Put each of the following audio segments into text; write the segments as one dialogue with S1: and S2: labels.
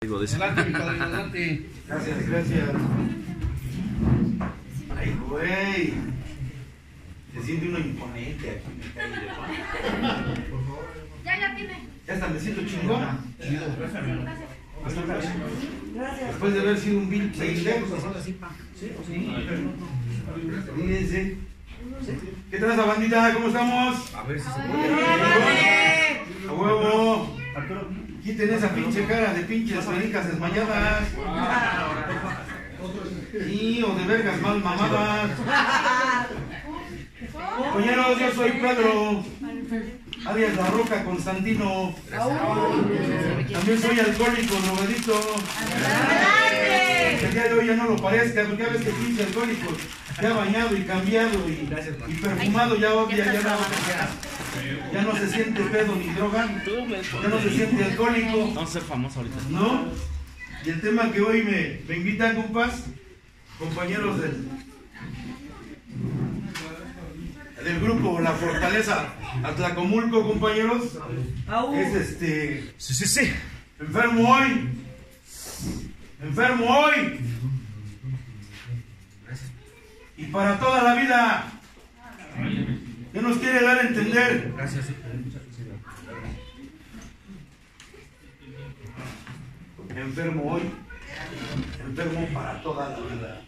S1: Digo, de
S2: Adelante, mi padre, adelante.
S3: Gracias, gracias. Ay, güey. Se siente uno imponente aquí, de madre.
S4: Ya, ya tiene.
S3: Ya hasta me siento chingón.
S4: Gracias.
S3: Después de haber sido un vil pendejo. Fíjense. ¿Qué tal esa bandita? ¿Cómo estamos?
S2: A ver si se
S3: A huevo. Quiten esa pinche cara de pinches maricas desmayadas. Sí, o de vergas mal mamadas. Compañeros, yo soy Pedro, alias La Roca Constantino. También soy alcohólico, drogadito. Que el día de hoy ya no lo parezca, porque ya ves que pinche alcohólico ya bañado y cambiado y, y perfumado ya obvia, ya no, ya no se siente pedo ni droga, ya no se siente alcohólico.
S1: Vamos a ser famosos ahorita.
S3: ¿No? Y el tema que hoy me, me invitan, compas, compañeros del, del grupo La Fortaleza Atlacomulco, compañeros, es este,
S1: Sí, sí, sí.
S3: enfermo hoy, enfermo hoy, y para toda la vida. ¿Qué nos quiere dar a entender?
S2: Gracias.
S3: enfermo hoy, enfermo para toda la vida.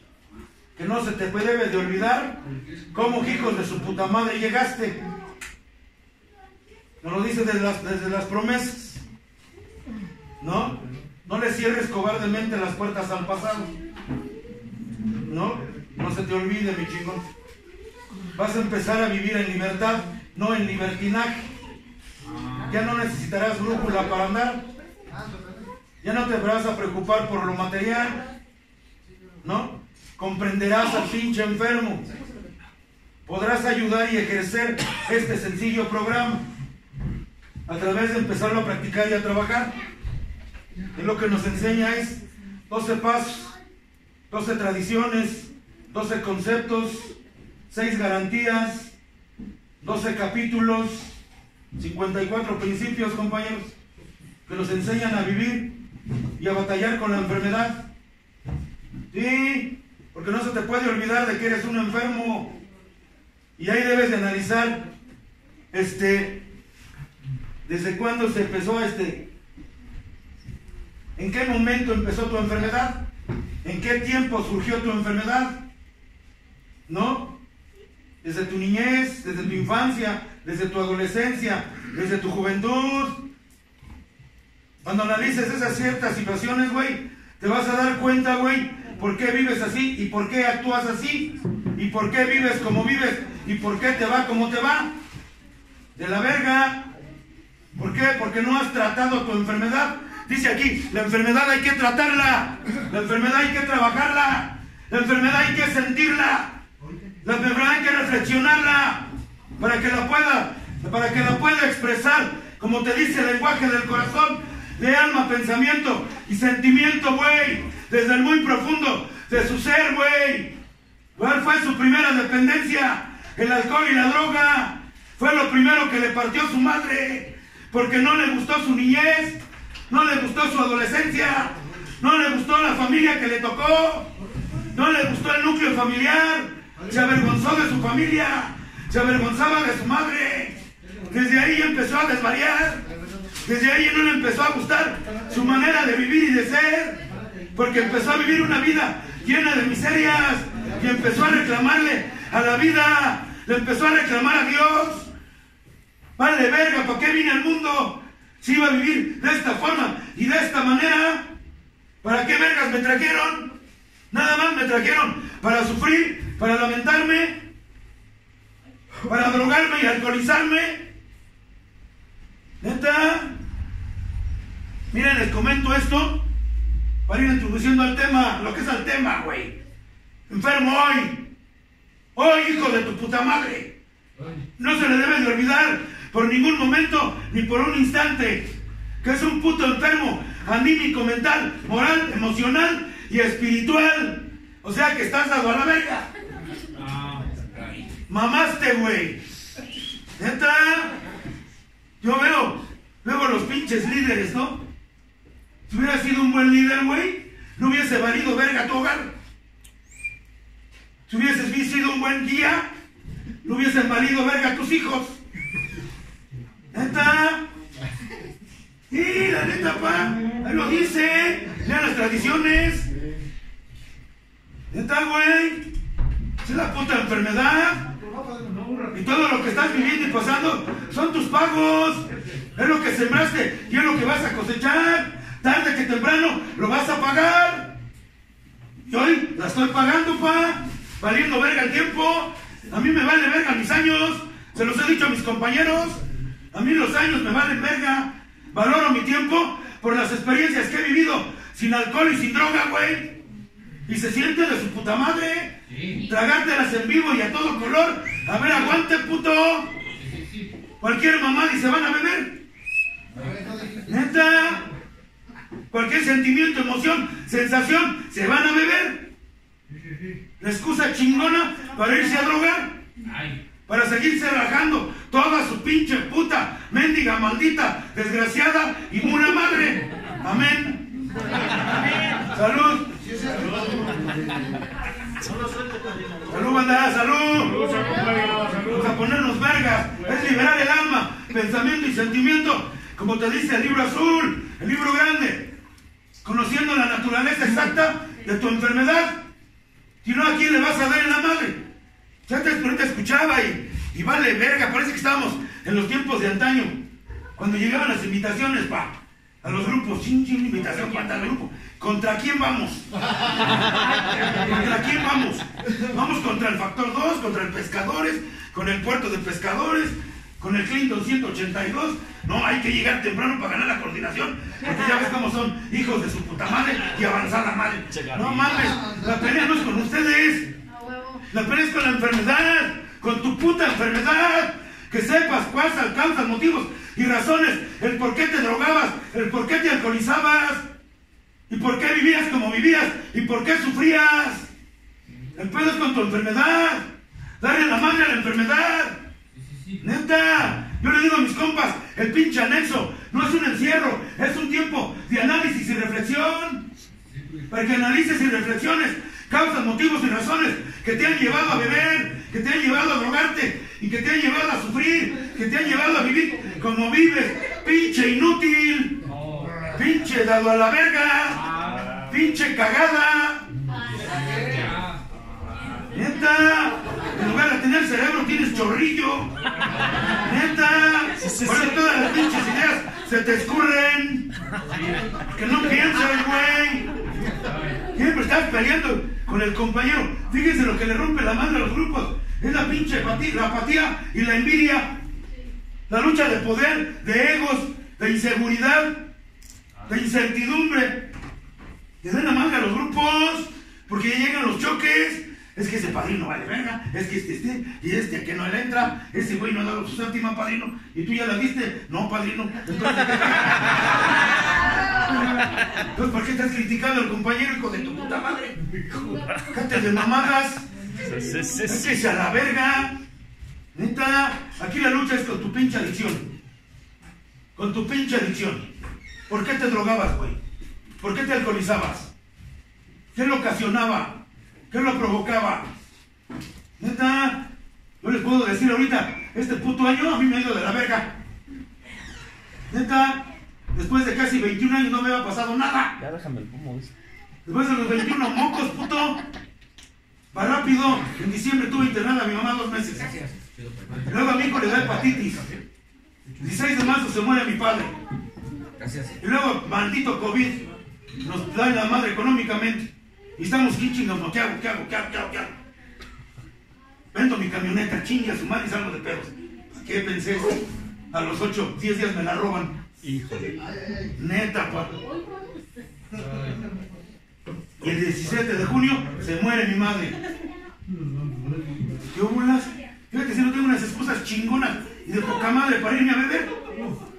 S3: Que no se te debe de olvidar cómo hijos de su puta madre llegaste. Nos lo dice desde las, desde las promesas. ¿No? No le cierres cobardemente las puertas al pasado. ¿No? No se te olvide, mi chingón. Vas a empezar a vivir en libertad, no en libertinaje. Ya no necesitarás brújula para andar. Ya no te vas a preocupar por lo material, ¿no? Comprenderás al pinche enfermo. Podrás ayudar y ejercer este sencillo programa a través de empezarlo a practicar y a trabajar. Y lo que nos enseña es 12 pasos, 12 tradiciones, 12 conceptos, 6 garantías, 12 capítulos, 54 principios, compañeros, que nos enseñan a vivir y a batallar con la enfermedad. Sí, porque no se te puede olvidar de que eres un enfermo. Y ahí debes de analizar, este, desde cuándo se empezó este, en qué momento empezó tu enfermedad, en qué tiempo surgió tu enfermedad, ¿no? Desde tu niñez, desde tu infancia, desde tu adolescencia, desde tu juventud, cuando analices esas ciertas situaciones, güey, te vas a dar cuenta, güey, por qué vives así y por qué actúas así y por qué vives como vives y por qué te va como te va. De la verga. ¿Por qué? Porque no has tratado tu enfermedad. Dice aquí, la enfermedad hay que tratarla. La enfermedad hay que trabajarla. La enfermedad hay que sentirla. La enfermedad hay que reflexionarla para que la pueda, para que la pueda expresar, como te dice el lenguaje del corazón, de alma, pensamiento y sentimiento, güey, desde el muy profundo de su ser, güey. ¿Cuál fue su primera dependencia? El alcohol y la droga. Fue lo primero que le partió su madre, porque no le gustó su niñez, no le gustó su adolescencia, no le gustó la familia que le tocó, no le gustó el núcleo familiar, se avergonzó de su familia, se avergonzaba de su madre. Desde ahí empezó a desvariar. Desde ahí no le empezó a gustar su manera de vivir y de ser, porque empezó a vivir una vida llena de miserias y empezó a reclamarle a la vida, le empezó a reclamar a Dios. Vale, verga, ¿para qué vine al mundo? Si iba a vivir de esta forma y de esta manera, ¿para qué vergas me trajeron? Nada más me trajeron para sufrir, para lamentarme, para drogarme y alcoholizarme. Neta. Miren, les comento esto para ir introduciendo al tema, lo que es el tema, güey. Enfermo hoy. Hoy, hijo de tu puta madre. No se le debe de olvidar por ningún momento ni por un instante que es un puto enfermo anímico, mental, moral, emocional y espiritual. O sea que estás a la verga. Mamaste, güey. Neta. Yo veo, luego los pinches líderes, ¿no? Si hubieras sido un buen líder, güey, no hubiese valido verga tu hogar. Si hubieses sido un buen guía, no hubiesen valido verga tus hijos. ¿Neta? Sí, la neta, pa. Ahí lo dice. Lean las tradiciones. ¿Neta, güey? Es la puta enfermedad. Y todo lo que estás viviendo y pasando son tus pagos. Es lo que sembraste y es lo que vas a cosechar. Tarde que temprano lo vas a pagar. Y hoy la estoy pagando, pa. Valiendo verga el tiempo. A mí me vale verga mis años. Se los he dicho a mis compañeros. A mí los años me valen verga. Valoro mi tiempo por las experiencias que he vivido sin alcohol y sin droga, güey. Y se siente de su puta madre. Tragártelas en vivo y a todo color. A ver, aguante, puto. Cualquier mamá dice, van a beber. Neta. Cualquier sentimiento, emoción, sensación, se van a beber. La excusa chingona para irse a drogar. Para seguirse rajando toda su pinche puta, mendiga, maldita, desgraciada y mula madre. Amén. Salud. Salud, banda, salud. Vamos a ponernos vergas. Es liberar el alma, pensamiento y sentimiento. Como te dice el libro azul, el libro grande. Conociendo la naturaleza exacta de tu enfermedad. Si no, ¿a quién le vas a dar en la madre? Ya te, ahorita escuchaba y, y vale verga. Parece que estábamos en los tiempos de antaño. Cuando llegaban las invitaciones, pa. A los grupos, chin, chin, invitación para tal grupo. ¿Contra quién vamos? ¿Contra quién vamos? Vamos contra el Factor 2, contra el Pescadores, con el Puerto de Pescadores, con el Clinton 182. No, hay que llegar temprano para ganar la coordinación, porque ya ves cómo son hijos de su puta madre y avanzada madre. No mames, la pelea no es con ustedes. La pelea es con la enfermedad, con tu puta enfermedad. Que sepas cuáles alcanzan motivos y razones, el por qué te drogabas, el por qué te alcoholizabas, y por qué vivías como vivías, y por qué sufrías. El pedo es con tu enfermedad. Darle la madre a la enfermedad. Neta, yo le digo a mis compas, el pinche anexo no es un encierro, es un tiempo de análisis y reflexión. Para que analices y reflexiones causas, motivos y razones que te han llevado a beber, que te han llevado a drogarte y que te han llevado a sufrir, que te han llevado a vivir como vives, pinche inútil, pinche dado a la verga, pinche cagada. Neta, en lugar de tener cerebro tienes chorrillo. Neta, por eso todas las pinches ideas se te escurren. Que no piensas, güey. Siempre estás peleando con el compañero. Fíjense lo que le rompe la madre a los grupos. Es la pinche apatía, la apatía y la envidia. La lucha de poder, de egos, de inseguridad, de incertidumbre. Le dan la madre a los grupos porque ya llegan los choques. Es que ese padrino vale verga, es que este, este, y este que no le entra, ese güey no dado su séptima padrino, y tú ya la viste, no padrino. Entonces, Entonces, ¿por qué estás criticando al compañero hijo de tu puta madre? Cállate de mamadas. Es sea la verga. Neta, aquí la lucha es con tu pinche adicción. Con tu pinche adicción. ¿Por qué te drogabas, güey? ¿Por qué te alcoholizabas? ¿Qué lo ocasionaba? ¿Qué lo provocaba? Neta, yo les puedo decir ahorita, este puto año a mí me ha ido de la verga. Neta, después de casi 21 años no me ha pasado nada.
S1: Ya déjame el pomo, dice.
S3: Después de los 21 mocos, puto. Va rápido. En diciembre tuve internada a mi mamá dos meses. Luego a mi hijo le da hepatitis. 16 de marzo se muere mi padre. Y luego, maldito COVID, nos da la madre económicamente. Y estamos aquí chingando, ¿qué hago? ¿Qué hago? ¿Qué hago? ¿Qué hago? ¿Qué hago? Vendo mi camioneta, chingue a su madre y salgo de pedos. ¿Qué pensé? A los 8, 10 días me la roban.
S1: Híjole.
S3: Neta, pa. Y el 17 de junio se muere mi madre. ¿Qué bolas? Fíjate si no tengo unas excusas chingonas y de poca madre para irme a beber,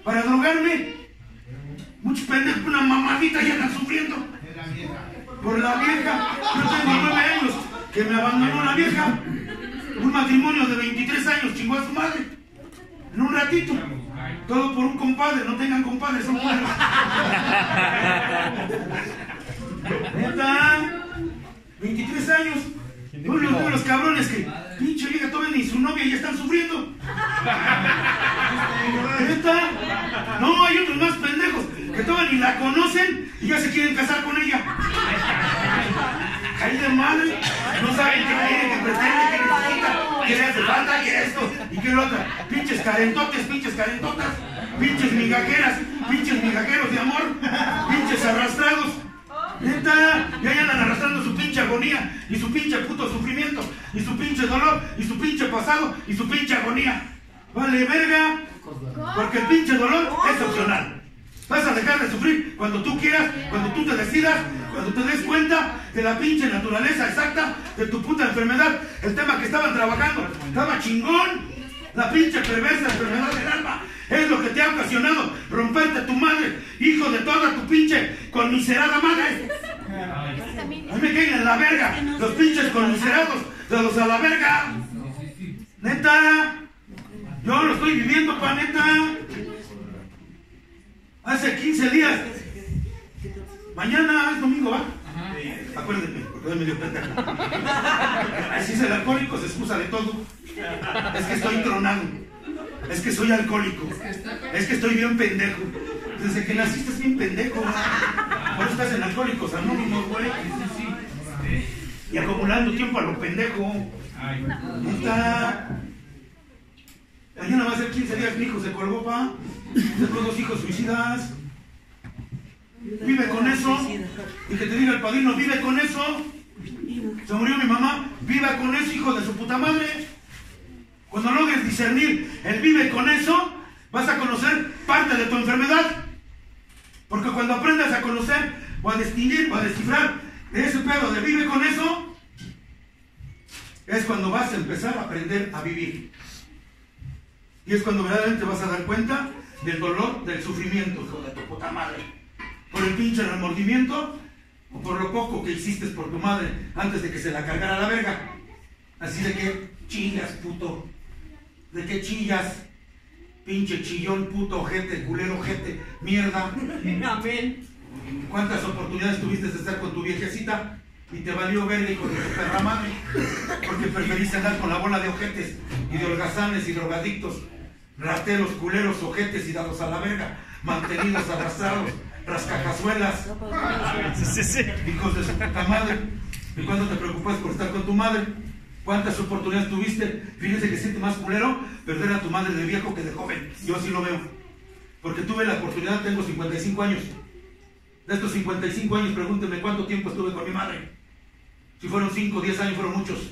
S3: para drogarme. Muchos pendejos, una mamadita ya están sufriendo. Por la vieja. Yo tengo nueve años que me abandonó la vieja. Un matrimonio de 23 años chingó a su madre. En un ratito. Todo por un compadre, no tengan compadres, son culeros. Neta, 23 años. Uno de los cabrones que, pinche vieja, todavía ni su novia ya están sufriendo. Neta, no, hay otros más pendejos que todavía ni la conocen y ya se quieren casar con ella. Caí de madre, no saben qué quiere, qué pretende, qué necesita, qué le hace falta, qué esto y qué lo otro. Pinches carentotes, pinches carentotas, pinches migajeras, pinches migajeros de amor, pinches arrastrados. Neta, ya andan arrastrando su pinche agonía y su pinche puto sufrimiento y su pinche dolor y su pinche pasado y su pinche agonía. Vale, verga, porque el pinche dolor es opcional. Vas a dejar de sufrir cuando tú quieras, cuando tú te decidas, cuando te des cuenta de la pinche naturaleza exacta de tu puta enfermedad. El tema que estaban trabajando estaba chingón. La pinche perversa enfermedad del alma es lo que te ha ocasionado romperte tu madre, hijo de toda tu pinche conmiserada madre. A mí me caen en la verga los pinches conmiserados de los a la verga. Neta, yo lo estoy viviendo, pa' neta. Hace 15 días. Mañana es domingo, ¿va? Acuérdenme, porque hoy me dio pendejo. Así es el alcohólico, se excusa de todo. Es que estoy tronado. Es que soy alcohólico. Es que estoy bien pendejo. Desde que naciste es bien pendejo. Por eso estás en alcohólicos anónimos, güey. Y acumulando tiempo a lo pendejo. Está. Mañana va a ser 15 días, mi hijo se colgó, pa. Tengo dos hijos suicidas. Vive con eso. Y que te diga el padrino, vive con eso. Se murió mi mamá, viva con eso, hijo de su puta madre. Cuando logres discernir el vive con eso, vas a conocer parte de tu enfermedad. Porque cuando aprendas a conocer o a distinguir o a descifrar de ese pedo de vive con eso, es cuando vas a empezar a aprender a vivir. Y es cuando verdaderamente vas a dar cuenta del dolor, del sufrimiento, hijo de tu puta madre. Por el pinche remordimiento o por lo poco que hiciste por tu madre antes de que se la cargara la verga. Así de que chillas, puto. ¿De qué chillas? Pinche chillón, puto ojete, culero ojete, mierda.
S1: Amén.
S3: ¿Cuántas oportunidades tuviste de estar con tu viejecita? Y te valió verga, hijo de tu perra madre. Porque preferiste andar con la bola de ojetes y de holgazanes y drogadictos, rateros, culeros, ojetes y dados a la verga, mantenidos, arrastrados, rascacazuelas. Hijos de su puta madre. ¿Y cuándo te preocupas por estar con tu madre? ¿Cuántas oportunidades tuviste? Fíjense que siente más culero perder a tu madre de viejo que de joven. Yo así lo veo. Porque tuve la oportunidad, tengo 55 años. De estos 55 años, pregúntenme cuánto tiempo estuve con mi madre. Si fueron 5 o 10 años, fueron muchos.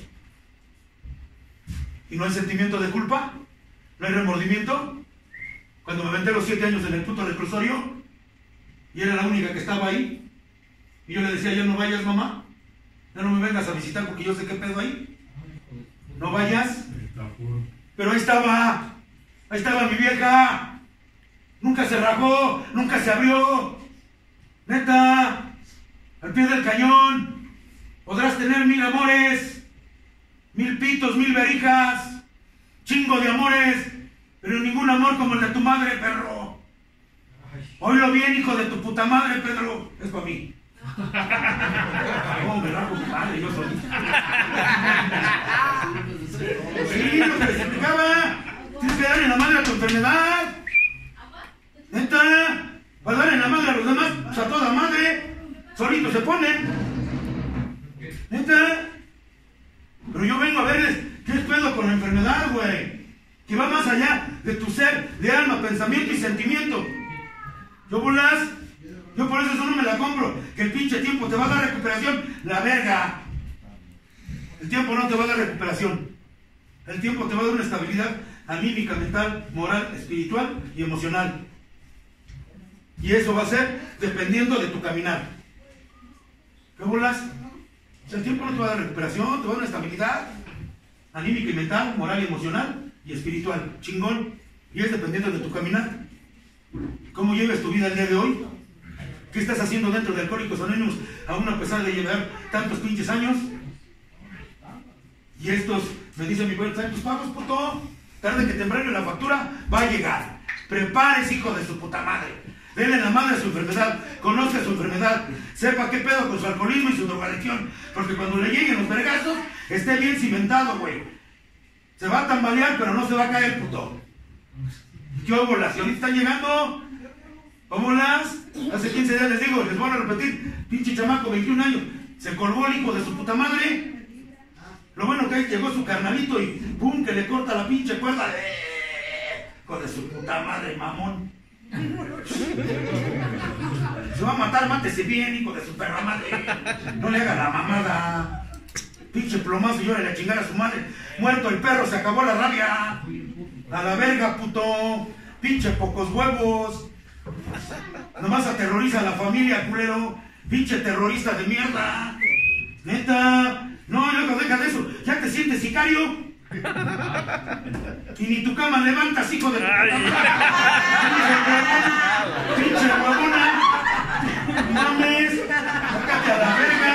S3: ¿Y no hay sentimiento de culpa? ¿No hay remordimiento? Cuando me aventé los 7 años en el puto reclusorio y era la única que estaba ahí, y yo le decía, ya no vayas, mamá, ya no me vengas a visitar porque yo sé qué pedo ahí. No vayas. Pero ahí estaba, ahí estaba mi vieja. Nunca se rajó, nunca se abrió. Neta, al pie del cañón. Podrás tener mil amores, mil pitos, mil verijas, chingo de amores, pero ningún amor como el de tu madre, perro. Oílo bien, hijo de tu puta madre, Pedro. Es para mí. ¿Cómo me rajo mi madre? Yo soy. Sí, lo que les explicaba. Tienes que dar en la madre a tu enfermedad. Neta. Para dar en la madre a los demás, pues a toda madre. Solitos se ponen. Neta. Pero yo vengo a verles qué es pedo con la enfermedad, güey. Que va más allá de tu ser, de alma, pensamiento y sentimiento. Yo bolas. Yo por eso eso no me la compro. Que el pinche tiempo te va a dar recuperación. La verga. El tiempo no te va a dar recuperación. El tiempo te va a dar una estabilidad anímica, mental, moral, espiritual y emocional. Y eso va a ser dependiendo de tu caminar. ¿Qué bolas? El tiempo no te va a dar recuperación, te va a dar una estabilidad anímica y mental, moral y emocional y espiritual. Chingón. Y es dependiendo de tu caminar. ¿Cómo llevas tu vida el día de hoy? ¿Qué estás haciendo dentro de Alcohólicos Anónimos aún a pesar de llevar tantos pinches años? Y estos me dicen mi padre, tus pagos, puto. Tarde que temprano la factura va a llegar. Prepárese, hijo de su puta madre. Dele la madre a su enfermedad, conozca su enfermedad, sepa qué pedo con su alcoholismo y su drogadicción, porque cuando le lleguen los vergazos, esté bien cimentado, güey. Se va a tambalear, pero no se va a caer, puto. ¿Qué hubo? ¿Las están llegando? ¿Cómo las? Hace 15 días les digo, les voy a repetir, pinche chamaco, 21 años, se colgó el hijo de su puta madre. Lo bueno que ahí llegó su carnalito y pum, que le corta la pinche cuerda. Hijo de su puta madre, mamón. Se va a matar, mátese bien, hijo de su perra madre. No le haga la mamada. Pinche plomazo y llora la chingada a su madre. Muerto el perro, se acabó la rabia. A la verga, puto. Pinche pocos huevos. Nomás aterroriza a la familia, culero. Pinche terrorista de mierda. Neta. No, no, deja de eso. Ya te sientes sicario. Y ni tu cama levantas, hijo de Pinche huevona. Mames. Sácate a la verga.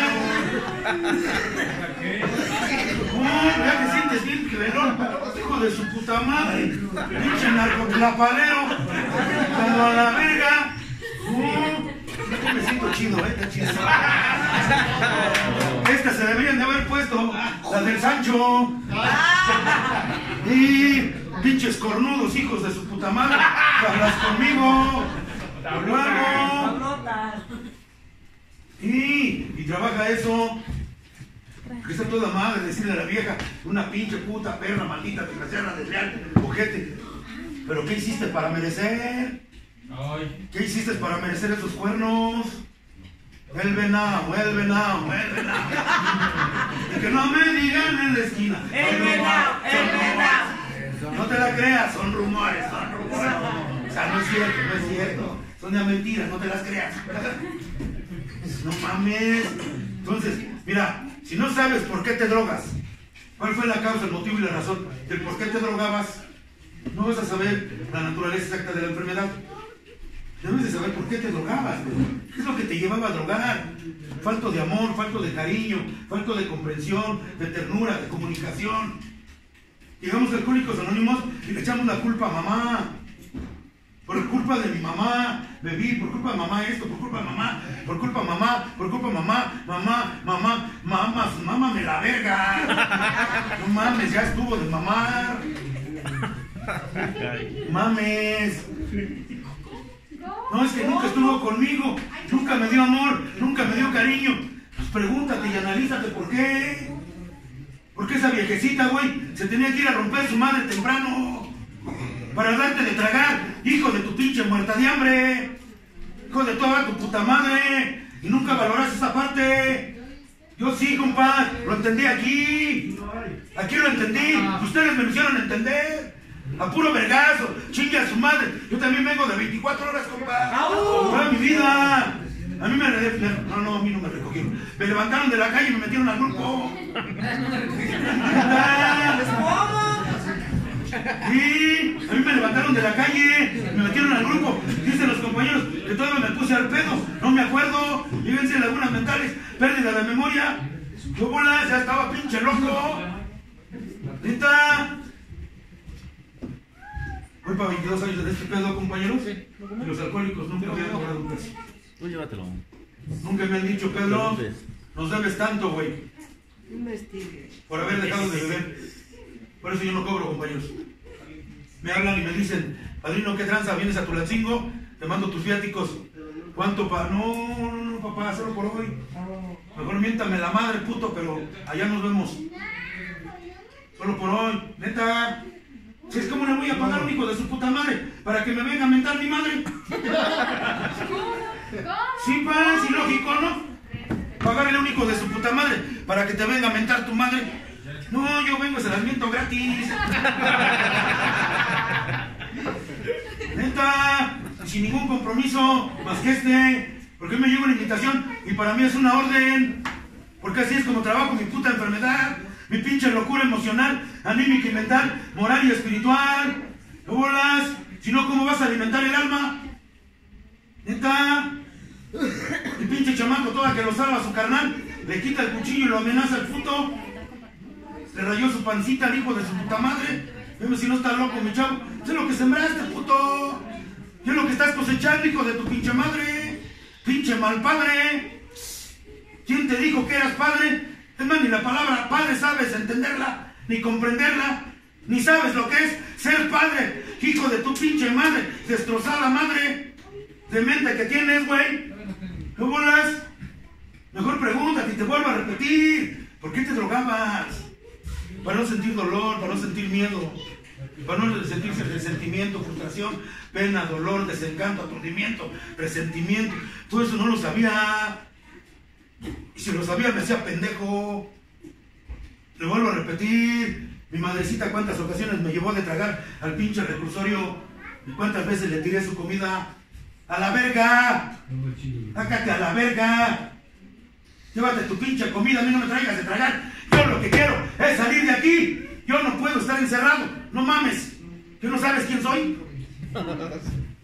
S3: No, ya te sientes bien, clelón. Hijo de su puta madre. Pinche narcotlapalero. Cuando a la verga. Me siento chido, eh, está chido. Estas se deberían de haber puesto, las del Sancho. Y pinches cornudos, hijos de su puta madre. Hablas conmigo. Luego. Y, y trabaja eso. Que está toda madre decirle a la vieja, una pinche puta perra maldita, desgraciada, desleal, ojete. Pero ¿qué hiciste para merecer? ¿Qué hiciste para merecer esos cuernos? El venado. Y que no me digan en la esquina.
S1: El venado.
S3: No te la creas, son rumores, son rumores. O sea, no es cierto, no es cierto. Son de mentiras, no te las creas. No mames. Entonces, mira, si no sabes por qué te drogas, cuál fue la causa, el motivo y la razón del por qué te drogabas, no vas a saber la naturaleza exacta de la enfermedad. Debes de saber por qué te drogabas, ¿Qué es lo que te llevaba a drogar? Falto de amor, falto de cariño, falto de comprensión, de ternura, de comunicación. Llegamos a alcohólicos anónimos y le echamos la culpa a mamá. Por culpa de mi mamá, bebí, por culpa de mamá esto, por culpa de mamá, por culpa de mamá, por culpa de mamá, mamá, mamá, mamá, mamá me la verga. No mames, ya estuvo de mamar. Mames. No, es que nunca estuvo conmigo, nunca me dio amor, nunca me dio cariño. Pues pregúntate y analízate por qué. Porque esa viejecita, güey, se tenía que ir a romper su madre temprano para darte de tragar, hijo de tu pinche muerta de hambre, hijo de toda tu puta madre, y nunca valoraste esa parte. Yo sí, compadre, lo entendí aquí. Aquí lo entendí. Ustedes me hicieron entender. A puro vergazo, chingue a su madre. Yo también vengo de 24 horas, compa. Toda mi vida. A mí me, no, no, a mí no me recogieron. Me levantaron de la calle y me metieron al grupo. Sí, a mí me levantaron de la calle, me metieron al grupo. Dicen los compañeros que todavía me puse al pedo, no me acuerdo. Vívense lagunas mentales, pérdida de memoria. Yo bola, ya estaba pinche loco. ¿Neta? Voy para 22 años de este pedo, compañeros. Y los alcohólicos nunca me han cobrado un peso.
S2: Tú llévatelo.
S3: Nunca me han dicho, Pedro, nos debes tanto, güey. Por haber dejado de beber. Por eso yo no cobro, compañeros. Me hablan y me dicen, padrino, ¿qué tranza? ¿Vienes a tu Tulancingo? Te mando tus viáticos. ¿Cuánto pa? No, no, no, papá, solo por hoy. Mejor miéntame la madre, puto, pero allá nos vemos. Solo por hoy, neta. Si es como le voy a pagar a un hijo de su puta madre para que me venga a mentar mi madre. Sí, pa, sí, lógico, ¿no? Pagarle a un hijo de su puta madre para que te venga a mentar tu madre. No, yo vengo, se las miento gratis. Neta, sin ningún compromiso, más que este. Porque me llega una invitación y para mí es una orden. Porque así es como trabajo mi puta enfermedad mi pinche locura emocional, anímica y mental, moral y espiritual. ¿No bolas? Si no, ¿cómo vas a alimentar el alma? Neta. El pinche chamaco toda que lo salva a su carnal, le quita el cuchillo y lo amenaza al puto. Le rayó su pancita al hijo de su puta madre. Dime si no está loco, mi chavo. Es lo que sembraste, puto. ¿Qué es lo que estás cosechando, hijo de tu pinche madre? Pinche mal padre. ¿Quién te dijo que eras padre? Es más, ni la palabra padre sabes entenderla, ni comprenderla, ni sabes lo que es ser padre, hijo de tu pinche madre, destrozada madre, de mente que tienes, güey. ¿Qué bolas? Mejor pregúntate y te vuelvo a repetir. ¿Por qué te drogabas? Para no sentir dolor, para no sentir miedo, para no sentir resentimiento, frustración, pena, dolor, desencanto, aturdimiento, resentimiento. Todo eso no lo sabía. Y si lo sabía me hacía pendejo. Le vuelvo a repetir. Mi madrecita cuántas ocasiones me llevó de tragar al pinche reclusorio. Y cuántas veces le tiré su comida. ¡A la verga! ¡Sácate a la verga! Llévate tu pinche comida, a mí no me traigas de tragar. Yo lo que quiero es salir de aquí. Yo no puedo estar encerrado. No mames. ¿Que no sabes quién soy?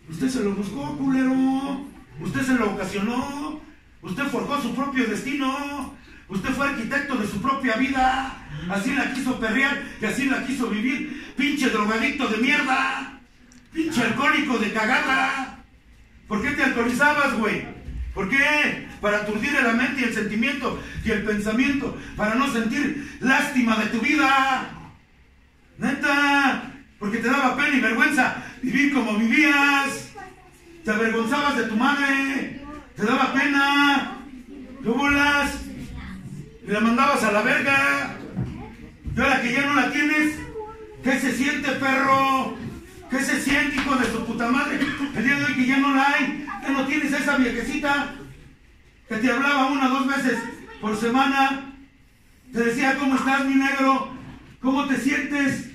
S3: Usted se lo buscó, culero. Usted se lo ocasionó. Usted forjó su propio destino. Usted fue arquitecto de su propia vida. Así la quiso perrear y así la quiso vivir. Pinche drogadicto de mierda. Pinche alcohólico de cagada. ¿Por qué te alcoholizabas, güey? ¿Por qué? Para aturdir la mente y el sentimiento y el pensamiento. Para no sentir lástima de tu vida. Neta. Porque te daba pena y vergüenza vivir como vivías. Te avergonzabas de tu madre. Te daba pena. ¿Qué bolas? Y la mandabas a la verga. Y ahora que ya no la tienes, ¿qué se siente, perro? ¿Qué se siente, hijo de su puta madre? El día de hoy que ya no la hay, que no tienes esa viejecita que te hablaba una o dos veces por semana, te decía, ¿cómo estás, mi negro? ¿Cómo te sientes?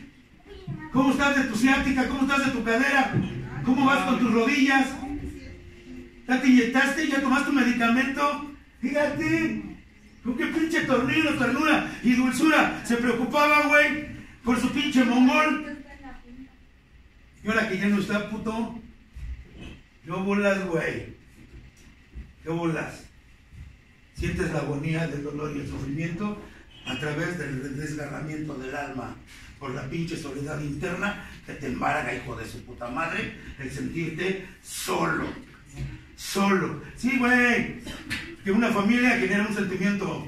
S3: ¿Cómo estás de tu ciática? ¿Cómo estás de tu cadera? ¿Cómo vas con tus rodillas? ¿Ya te inyectaste? ¿Ya tomaste tu medicamento? Fíjate, con qué pinche tornillo, ternura y dulzura se preocupaba, güey, por su pinche mongol. Y ahora que ya no está, puto, ¿qué bolas, güey? ¿Qué bolas? Sientes la agonía del dolor y el sufrimiento a través del desgarramiento del alma por la pinche soledad interna que te embarga, hijo de su puta madre, el sentirte solo. Solo. Sí, güey. Que una familia genera un sentimiento.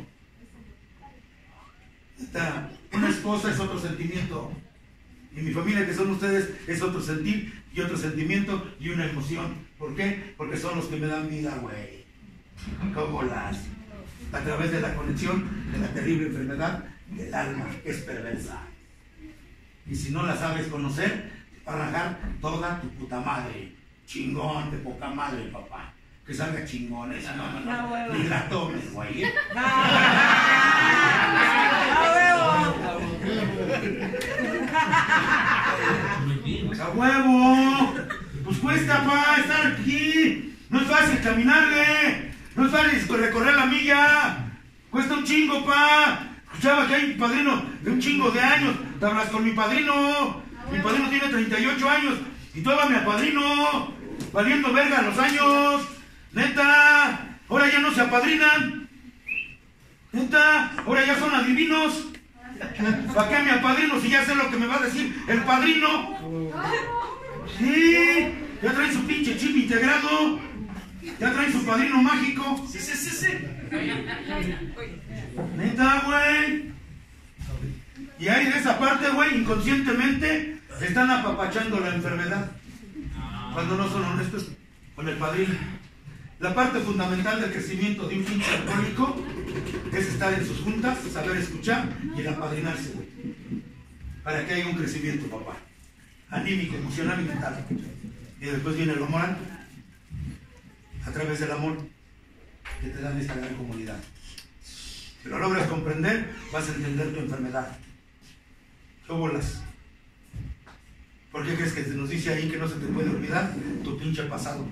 S3: Una esposa es otro sentimiento. Y mi familia, que son ustedes, es otro sentir y otro sentimiento y una emoción. ¿Por qué? Porque son los que me dan vida, güey. Como las. A través de la conexión de la terrible enfermedad del alma, es perversa. Y si no la sabes conocer, te va a arrancar toda tu puta madre. Chingón, de poca madre, papá. Que salga chingón esa, no, no, no. Ni la tomes, güey. ¿eh? ¡A huevo! Pues cuesta, pa, estar aquí. No es fácil caminarle. No es fácil recorrer la milla. Cuesta un chingo, pa. Escuchaba que hay un padrino de un chingo de años. Te hablas con mi padrino. Mi padrino tiene 38 años. Y todavía mi padrino. Valiendo verga los años. Neta. Ahora ya no se apadrinan. Neta. Ahora ya son adivinos. ¿Para qué mi apadrino si ya sé lo que me va a decir el padrino? Sí, ya traen su pinche chip integrado. Ya traen su padrino mágico. Sí, sí, sí, sí. Neta, güey. Y ahí de esa parte, güey, inconscientemente están apapachando la enfermedad. Cuando no son honestos con el padrino. La parte fundamental del crecimiento de un pinche alcohólico es estar en sus juntas, saber escuchar y el apadrinarse. Para que haya un crecimiento, papá. Anímico, emocional y mental. Y después viene lo moral. A través del amor que te dan esta gran comunidad. Si lo logras comprender, vas a entender tu enfermedad. ¿Qué bolas? ¿Por qué crees que se nos dice ahí que no se te puede olvidar tu pinche pasado?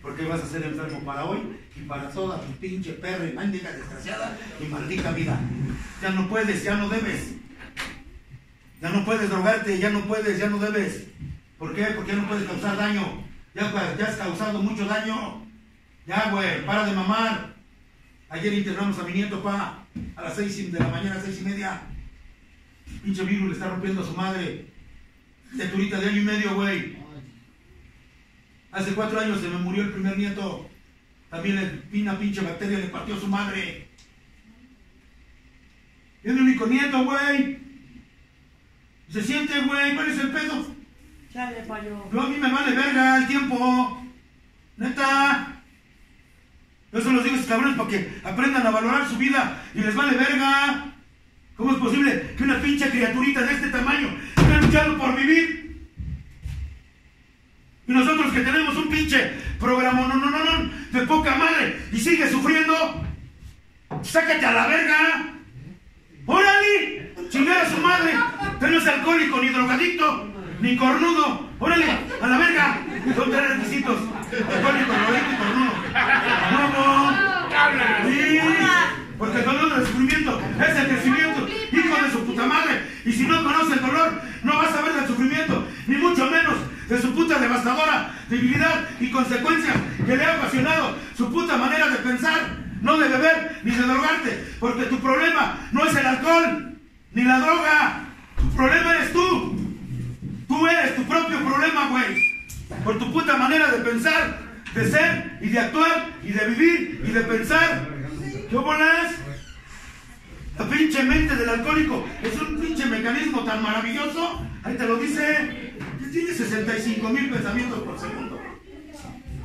S3: ¿Por qué vas a ser enfermo para hoy y para toda tu pinche perra y maldita desgraciada y maldita vida? Ya no puedes, ya no debes. Ya no puedes drogarte, ya no puedes, ya no debes. ¿Por qué? Porque ya no puedes causar daño. Ya, ya has causado mucho daño. Ya, güey, para de mamar. Ayer internamos a mi nieto, pa, a las seis de la mañana, seis y media. Pinche virus le está rompiendo a su madre. De turita de año y medio, güey. Hace cuatro años se me murió el primer nieto. También le, una pinche bacteria le partió a su madre. Es mi único nieto, güey. Se siente, güey. ¿Cuál es el pedo?
S1: Chale, payo.
S3: Yo a mí me vale verga el tiempo. Neta. Yo se los digo a esos cabrones para que aprendan a valorar su vida y les vale verga. ¿Cómo es posible que una pinche criaturita de este tamaño luchando por vivir? Y nosotros que tenemos un pinche programa no, no, no, no, de poca madre y sigue sufriendo, sácate a la verga. ¡Órale! ¡Chingar a su madre! Usted no es alcohólico, ni drogadicto, ni cornudo. ¡Órale! ¡A la verga! Son tres requisitos. Alcohólico, drogadicto y cornudo. ¡Vamos! ¡Sí! Porque el dolor del sufrimiento es el crecimiento, hijo de su puta madre. Y si no conoce el dolor, no vas a ver del sufrimiento, ni mucho menos de su puta devastadora debilidad y consecuencias que le ha ocasionado su puta manera de pensar no de beber ni de drogarte, porque tu problema no es el alcohol ni la droga, tu problema eres tú. Tú eres tu propio problema, güey. Por tu puta manera de pensar, de ser y de actuar y de vivir y de pensar. ¿Qué bolas? La pinche mente del alcohólico es un pinche mecanismo tan maravilloso. Ahí te lo dice. Tiene 65 mil pensamientos por segundo.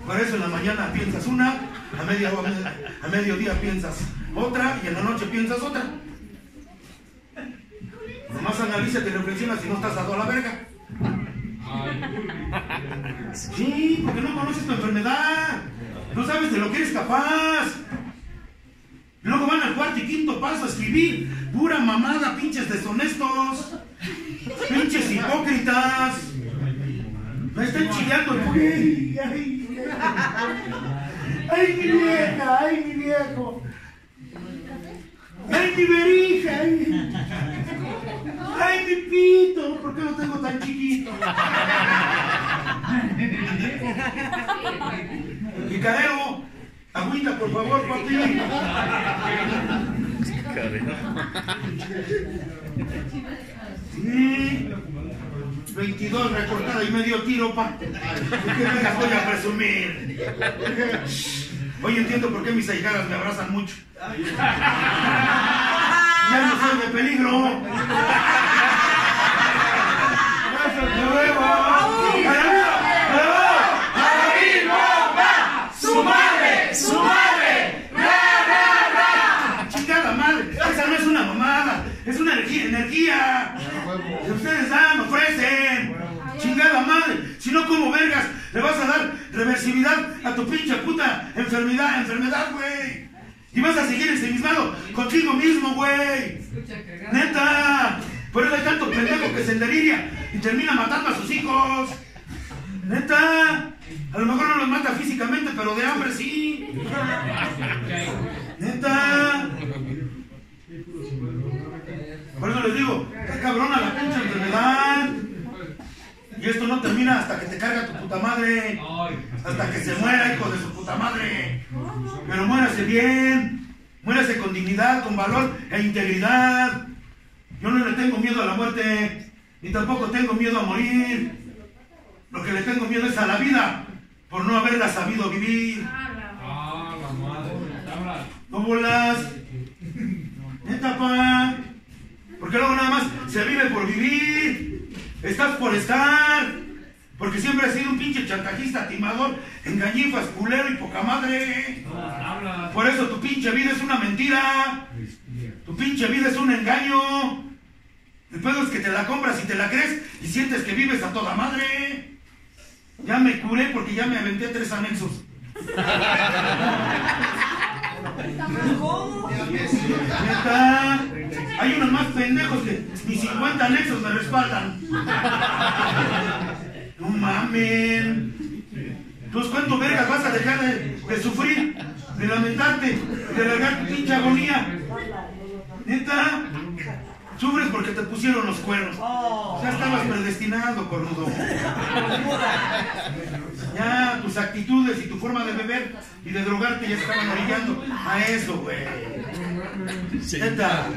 S3: Por eso en la mañana piensas una, a, media, a mediodía piensas otra y en la noche piensas otra. Nomás analízate y reflexiona si no estás a la verga. Sí, porque no conoces tu enfermedad. No sabes de lo que eres capaz. Y luego van al cuarto y quinto paso a escribir pura mamada, pinches deshonestos, pinches hipócritas. Me están chillando el ay, mi vieja, ay, mi viejo. Ay, mi verija, ay, ay, mi pito, ¿por qué lo tengo tan chiquito? Y careo, agüita, por favor, papi. Sí. 22 recortada y medio tiro, pa. ¿Qué me las voy a presumir? Hoy entiendo por qué mis ahijadas me abrazan mucho. Ya no soy de peligro.
S1: ¡Su madre! ¡Su madre! ¡Ra, ra, ra!
S3: Chingada madre, esa no es una mamada, es una energía, energía. Que ustedes dan, ofrecen. Chingada madre, si no como vergas, le vas a dar reversibilidad a tu pinche puta enfermedad, enfermedad, güey. Y vas a seguir ensimismado contigo mismo, güey. Neta. Por eso hay tanto pendejo que se deliria y termina matando a sus hijos. Neta. A lo mejor no los mata físicamente, pero de hambre sí. Neta. Por eso les digo, está cabrona la pinche enfermedad. Y esto no termina hasta que te carga tu puta madre. Hasta que se muera, hijo de su puta madre. Pero muérase bien. Muérase con dignidad, con valor e integridad. Yo no le tengo miedo a la muerte. Ni tampoco tengo miedo a morir. Lo que le tengo miedo es a la vida. Por no haberla sabido vivir. No bolas. Neta, pa. Porque luego nada más se vive por vivir. Estás por estar. Porque siempre has sido un pinche chantajista, timador, engañifas, culero y poca madre. Por eso tu pinche vida es una mentira. Tu pinche vida es un engaño. El pedo es que te la compras y te la crees y sientes que vives a toda madre. Ya me curé porque ya me aventé tres anexos. Neta, hay unos más pendejos que ni 50 anexos me respaldan. No mamen. Entonces, ¿cuánto vergas vas a dejar de, de sufrir, de lamentarte, de largar tu pinche agonía? Neta, sufres porque te pusieron los cuernos. Ya estabas predestinado, cornudo. Ya tus actitudes y tu forma de beber y de drogarte ya estaban orillando a eso, güey. Neta,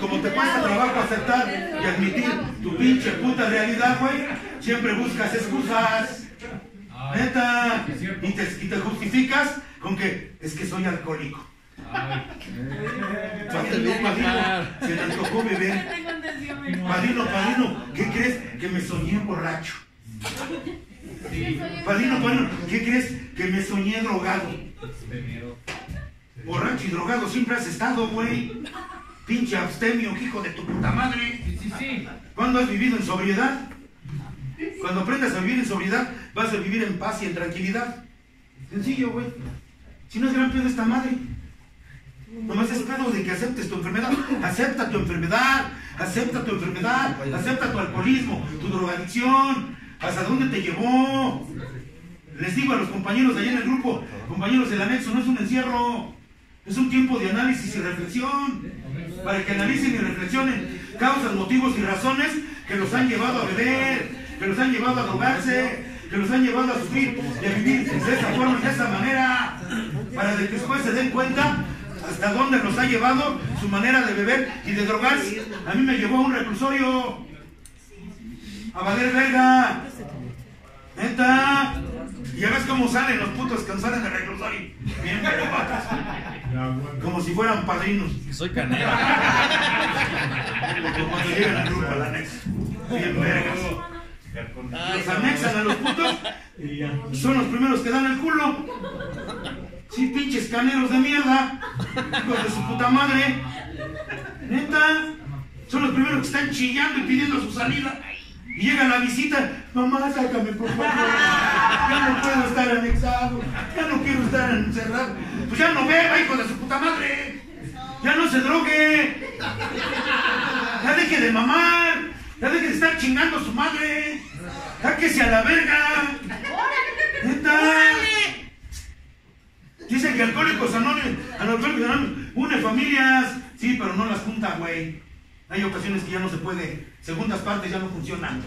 S3: como te cuesta trabajo aceptar y admitir tu pinche puta realidad, güey, siempre buscas excusas.
S1: Ay,
S3: Neta. te, y te justificas con que es que soy alcohólico. Padrino, padrino, se me beber. Padrino, padrino, ¿qué crees? Que me soñé borracho.
S1: sí.
S3: Padrino, padrino, ¿qué crees? Que me soñé drogado. Borracho y drogado siempre has estado, güey. Pinche abstemio, hijo de tu puta madre.
S1: Sí, sí, sí.
S3: ¿Cuándo has vivido en sobriedad? Cuando aprendas a vivir en sobriedad, vas a vivir en paz y en tranquilidad. Sencillo, güey. Si no es gran pedo esta madre. Nomás es pedo de que aceptes tu enfermedad. Acepta tu enfermedad. Acepta tu enfermedad. Acepta tu alcoholismo, tu drogadicción. ¿Hasta dónde te llevó? Les digo a los compañeros de allá en el grupo, compañeros del anexo, no es un encierro. Es un tiempo de análisis y reflexión. Para que analicen y reflexionen causas, motivos y razones que los han llevado a beber, que los han llevado a drogarse, que los han llevado a sufrir y a vivir de esa forma y de esa manera. Para que después se den cuenta hasta dónde los ha llevado su manera de beber y de drogarse. A mí me llevó a un reclusorio. A valer verga. Neta. Y ya ves cómo salen los putos que salen del reclusorio. Bien vergas. Como si fueran padrinos.
S2: Soy canero.
S3: Como cuando llegan al grupo al anexo. Bien vergas. Los anexan a los putos son los primeros que dan el culo. Sí, pinches caneros de mierda. Hijos de su puta madre. Neta. Son los primeros que están chillando y pidiendo su salida. Y llega la visita, mamá, sácame por favor. Ya no puedo estar anexado. Ya no quiero estar encerrado. Pues ya no beba, hijo de su puta madre. Ya no se drogue. Ya deje de mamar. Ya deje de estar chingando a su madre. Sáquese a la verga. Neta. Dicen que alcohólicos anónimos, alcohólicos anónimos une familias. Sí, pero no las junta, güey. Hay ocasiones que ya no se puede. Segundas partes ya no funcionan.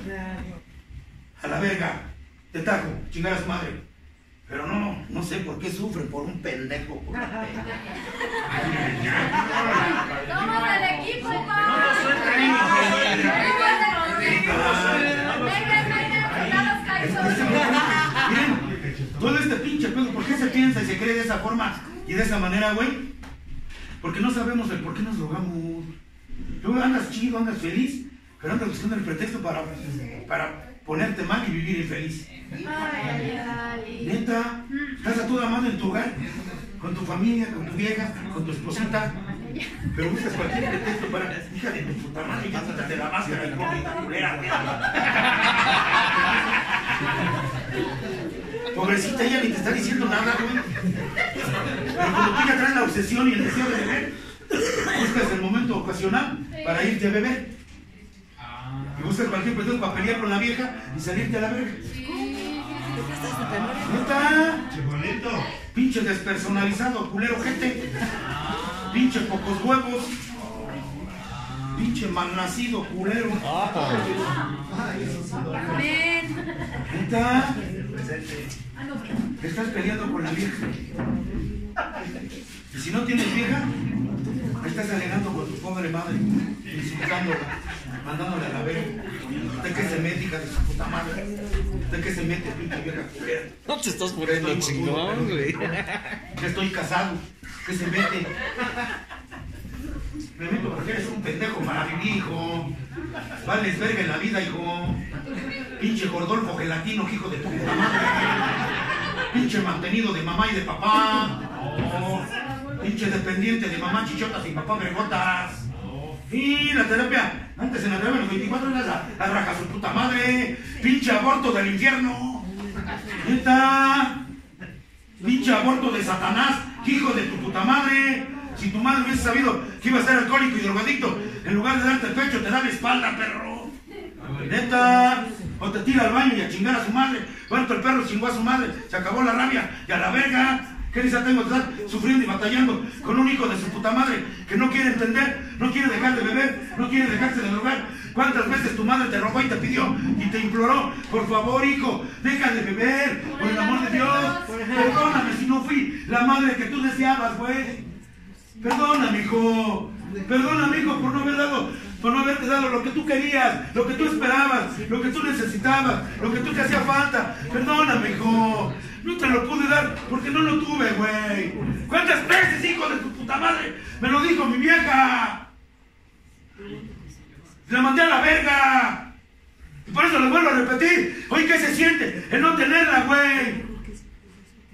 S3: A la verga. Te tajo, chingar a su madre. Pero no, no sé por qué sufren por un pendejo. por una.
S4: Somos del equipo, pa.
S1: No
S3: todo este pinche pedo, ¿por qué se piensa y se cree de esa forma y de esa manera, güey? Porque no sabemos el por qué nos drogamos. Luego andas chido, andas feliz, pero andas buscando el pretexto para, para ponerte mal y vivir infeliz. Neta, estás a toda madre en tu hogar, con tu familia, con tu vieja, con tu esposita, pero buscas cualquier pretexto para, hija de tu puta madre, ya la máscara hipócrita culera. Pobrecita, ella ni te está diciendo nada, güey. Pero cuando tú ya traes la obsesión y el deseo de beber, buscas el momento ocasional para irte a beber.
S1: Ah,
S3: Y buscas cualquier pretexto para pelear con la vieja y salirte a la verga. ¿Neta? Pinche despersonalizado, culero gente. Pinche pocos huevos. Pinche malnacido, culero.
S4: Amén.
S3: ¿Neta? Estás peleando con la vieja. Y si no tienes vieja, estás alegando con tu pobre madre, insultándola, mandándola a la verga. ¿De qué se mete, hija de su puta madre? ¿De qué se mete, pinche vieja culera?
S2: No te estás poniendo chingón, güey.
S3: Ya estoy casado. ¿Qué se mete? Me meto porque eres un pendejo para vivir, hijo. Vales verga en la vida, hijo. Pinche gordolfo gelatino, hijo de tu puta madre. Pinche mantenido de mamá y de papá. Oh, pinche dependiente de mamá chichotas y papá gregotas. Y la terapia, antes en la terapia, los 24 horas, la, la raja su puta madre. Pinche aborto del infierno. Neta. Pinche aborto de Satanás, hijo de tu puta madre. Si tu madre hubiese sabido que iba a ser alcohólico y drogadicto, en lugar de darte el pecho, te da la espalda, perro. Neta. O te tira al baño y a chingar a su madre. Cuánto el perro chingó a su madre, se acabó la rabia y a la verga. ¿Qué risa tengo de estar sufriendo y batallando con un hijo de su puta madre que no quiere entender, no quiere dejar de beber, no quiere dejarse de drogar? ¿Cuántas veces tu madre te robó y te pidió y te imploró, por favor, hijo, deja de beber, por el amor de Dios? Perdóname si no fui la madre que tú deseabas, güey. Perdóname, hijo. Perdóname, hijo, por no haber dado por no haberte dado lo que tú querías, lo que tú esperabas, lo que tú necesitabas, lo que tú te hacía falta. Perdóname, hijo. No te lo pude dar porque no lo tuve, güey. ¿Cuántas veces, hijo de tu puta madre? Me lo dijo mi vieja. La mandé a la verga. Y por eso lo vuelvo a repetir. Oye, ¿qué se siente? El no tenerla, güey.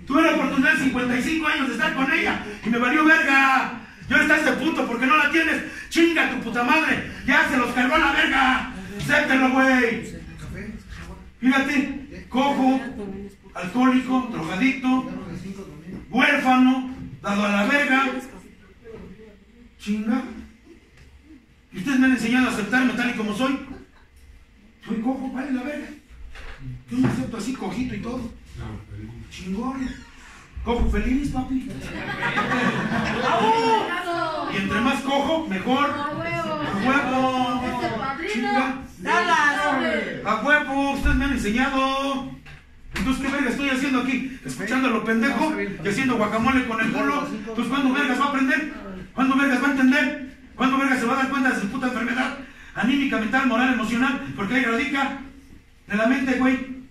S3: Tuve la oportunidad de 55 años de estar con ella y me valió verga. Yo estás de puto porque no la tienes. Chinga tu puta madre. Ya se los cargó la verga. Acéptelo, güey. Fíjate, cojo, alcohólico, drogadicto, huérfano, dado a la verga. Chinga. Y ustedes me han enseñado a aceptarme tal y como soy. Soy cojo, vale la verga. Yo me acepto así, cojito y todo. Chingón. Cojo feliz, papi. Y entre más cojo, mejor.
S4: A huevo.
S3: A huevo.
S4: Este.
S3: Chinga. A huevo, ustedes me han enseñado. Entonces, ¿qué verga estoy haciendo aquí? Escuchando a lo pendejo y haciendo guacamole con el culo. Entonces, ¿cuándo vergas va a aprender? ¿Cuándo vergas va a entender? ¿Cuándo vergas se va a dar cuenta de su puta enfermedad? Anímica, mental, moral, emocional. Porque ahí radica de la mente, güey.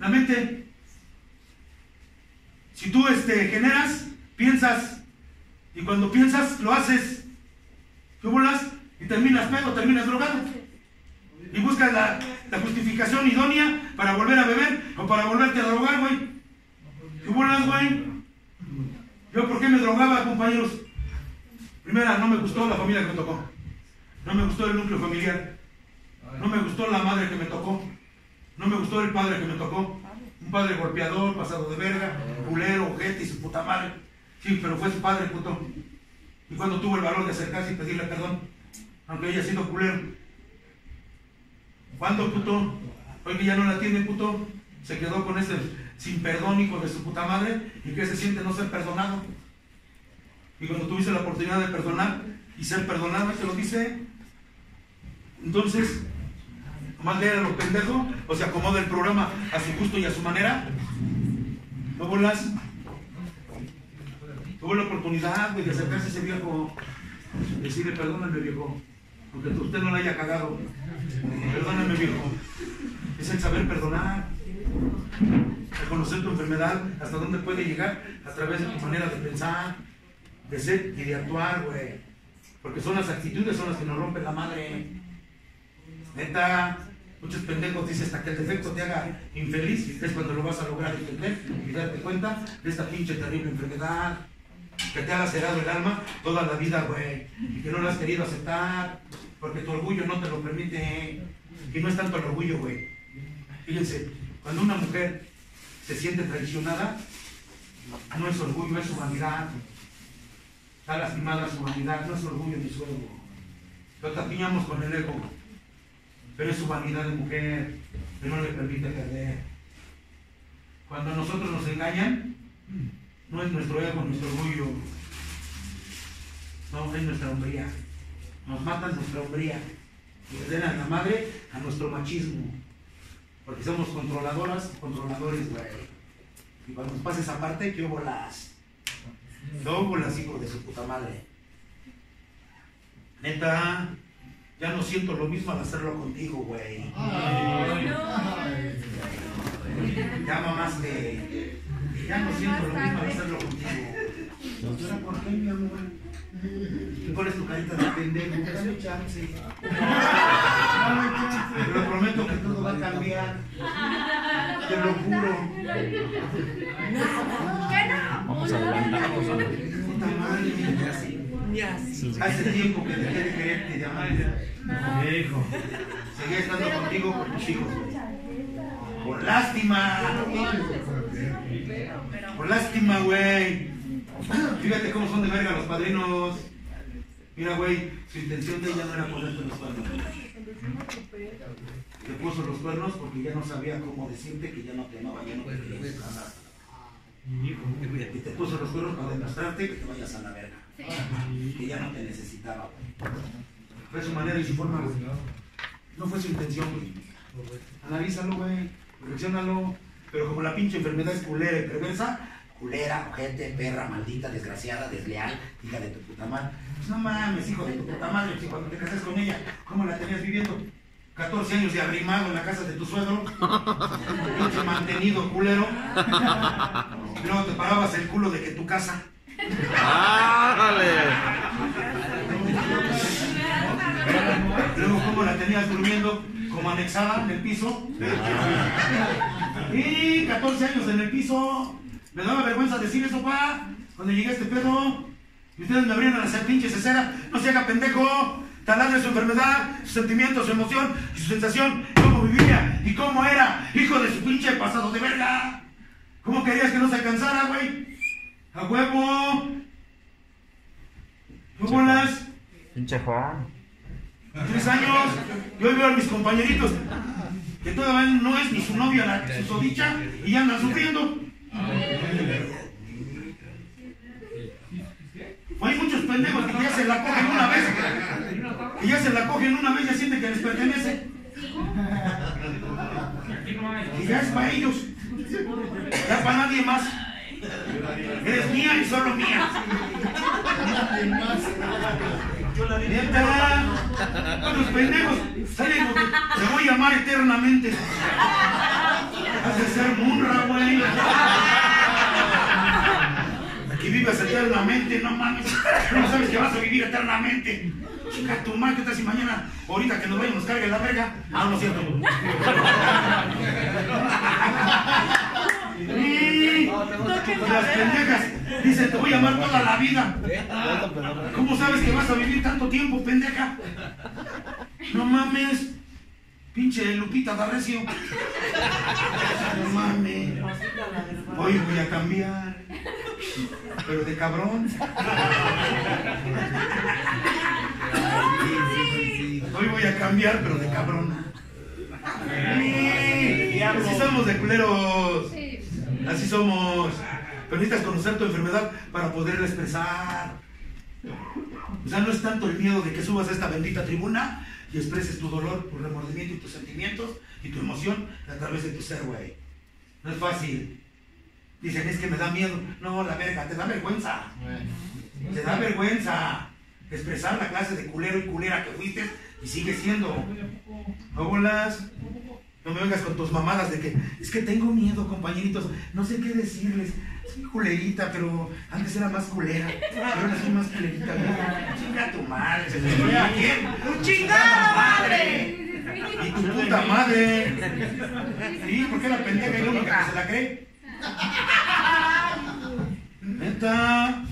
S3: La mente. Si tú este, generas, piensas. Y cuando piensas, lo haces. ¿Qué bolas? Y terminas pedo, terminas drogado y buscas la, justificación idónea para volver a beber o para volverte a drogar, güey. ¿Qué bolas, güey? ¿Yo por qué me drogaba, compañeros? Primera, no me gustó la familia que me tocó. No me gustó el núcleo familiar. No me gustó la madre que me tocó. No me gustó el padre que me tocó. Un padre golpeador, pasado de verga, culero, ojete y su puta madre. Sí, pero fue su padre, puto. Y cuando tuvo el valor de acercarse y pedirle perdón, aunque haya sido culero. ¿Cuándo, puto? Hoy que ya no la tiene, puto. Se quedó con ese sin perdón, hijo de su puta madre. ¿Y que se siente no ser perdonado? Y cuando tuviste la oportunidad de perdonar y ser perdonado, te lo dice. Entonces, nomás lea a los pendejos o se acomoda el programa a su gusto y a su manera. No bolas. Tuvo la oportunidad, güey, de acercarse a ese viejo. Decirle, perdóname, viejo. Aunque usted no la haya cagado. Perdóname, viejo. Es el saber perdonar. El conocer tu enfermedad, hasta dónde puede llegar a través de tu manera de pensar, de ser y de actuar, güey. Porque son las actitudes, son las que nos rompen la madre. Neta, muchos pendejos dicen hasta que el defecto te haga infeliz, es cuando lo vas a lograr entender y darte cuenta de esta pinche terrible enfermedad que te ha lacerado el alma toda la vida, güey, y que no lo has querido aceptar, porque tu orgullo no te lo permite, y no es tanto el orgullo, güey. Fíjense, cuando una mujer se siente traicionada, no es orgullo, es su vanidad. Está lastimada su vanidad, no es orgullo ni su ego. Lo tapiñamos con el ego, pero es su vanidad de mujer que no le permite perder. Cuando a nosotros nos engañan, no es nuestro ego, nuestro orgullo. No, es nuestra hombría. Nos matan nuestra hombría. Y le den a la madre a nuestro machismo. Porque somos controladoras, controladores, güey. Y cuando nos pasa esa parte, ¿qué bolas? No bolas, hijo de su puta madre. Neta, ya no siento lo mismo al hacerlo contigo, güey. Ya mamaste. Ya no siento lo mismo al hacerlo contigo. ¿Ahora por qué, mi amor? ¿Cuál es tu carita de pendejo? Dame chance. Dame chance. Te lo prometo que todo va a cambiar. Te lo juro.
S2: Vamos a adelantarnos.
S3: Puta madre. Hace tiempo que dejé de quererte, de amarte.
S1: Hijo.
S3: Seguí estando contigo por tus hijos. Por lástima. Por lástima, güey. Fíjate cómo son de verga los padrinos. Mira, güey, su intención de ella no era ponerte los cuernos. Te puso los cuernos porque ya no sabía cómo decirte que ya no te amaba, ya no te quería Y te puso los cuernos para demostrarte que te vayas a la verga. Que ya no te necesitaba, güey. Fue su manera y su forma, güey. No fue su intención, güey. Analízalo, güey. Reflexionalo. Pero como la pinche enfermedad es culera y perversa, culera, ojete, perra, maldita, desgraciada, desleal, hija de tu puta madre. Pues no mames, hijo de tu puta madre, si cuando te casas con ella, ¿cómo la tenías viviendo? 14 años de arrimado en la casa de tu suegro, pinche mantenido culero, y luego te parabas el culo de que tu casa. Luego, ¿cómo la tenías durmiendo? Como anexada en el piso. Y 14 años en el piso. Me daba vergüenza decir eso, pa. Cuando llegué a este pedo. Y ustedes me abrieron a hacer pinche cesera. No se haga pendejo. Taladre su enfermedad, su sentimiento, su emoción y su sensación. Cómo vivía y cómo era. Hijo de su pinche pasado de verga. ¿Cómo querías que no se alcanzara, güey? A huevo. ¿Qué bolas?
S2: Pinche Juan.
S3: Tres años. Y hoy veo a mis compañeritos que todavía no es ni su novia la susodicha y ya andan sufriendo. Hay muchos pendejos que ya se la cogen una vez. Y ya se la cogen una vez y ya sienten que les pertenece. Y ya es para ellos. Ya para nadie más. Eres mía y solo mía. Neta, los pendejos salen te voy a amar eternamente. Has de ser munra, güey. Aquí vives eternamente, no mames. No sabes que vas a vivir eternamente. Chica tu madre, ¿qué tal si mañana, ahorita que nos vayan, nos cargue la verga? Ah, no es cierto. Sí, las pendejas dicen te voy a amar toda la vida. ¿Cómo sabes que vas a vivir tanto tiempo, pendeja? No mames. Pinche Lupita D'Arrecio. No mames. Hoy voy a cambiar. Pero de cabrón. Hoy voy a cambiar, pero de cabrona. Sí, Así somos de culeros.
S4: Sí.
S3: Así somos. Pero necesitas conocer tu enfermedad para poderla expresar. O sea, no es tanto el miedo de que subas a esta bendita tribuna y expreses tu dolor, tu remordimiento y tus sentimientos y tu emoción a través de tu ser, güey. No es fácil. Dicen, es que me da miedo. No, la verga, te da vergüenza. Te da vergüenza expresar la clase de culero y culera que fuiste y sigue siendo. No bolas. No me vengas con tus mamadas de que es que tengo miedo, compañeritos. No sé qué decirles. Soy culerita, pero antes era más culera. Pero ahora soy más culerita. Chinga tu madre. ¿Se a quién? ¡Tu chingada madre! Y tu puta madre. Sí, porque la pendeja es la única que se la cree. Neta.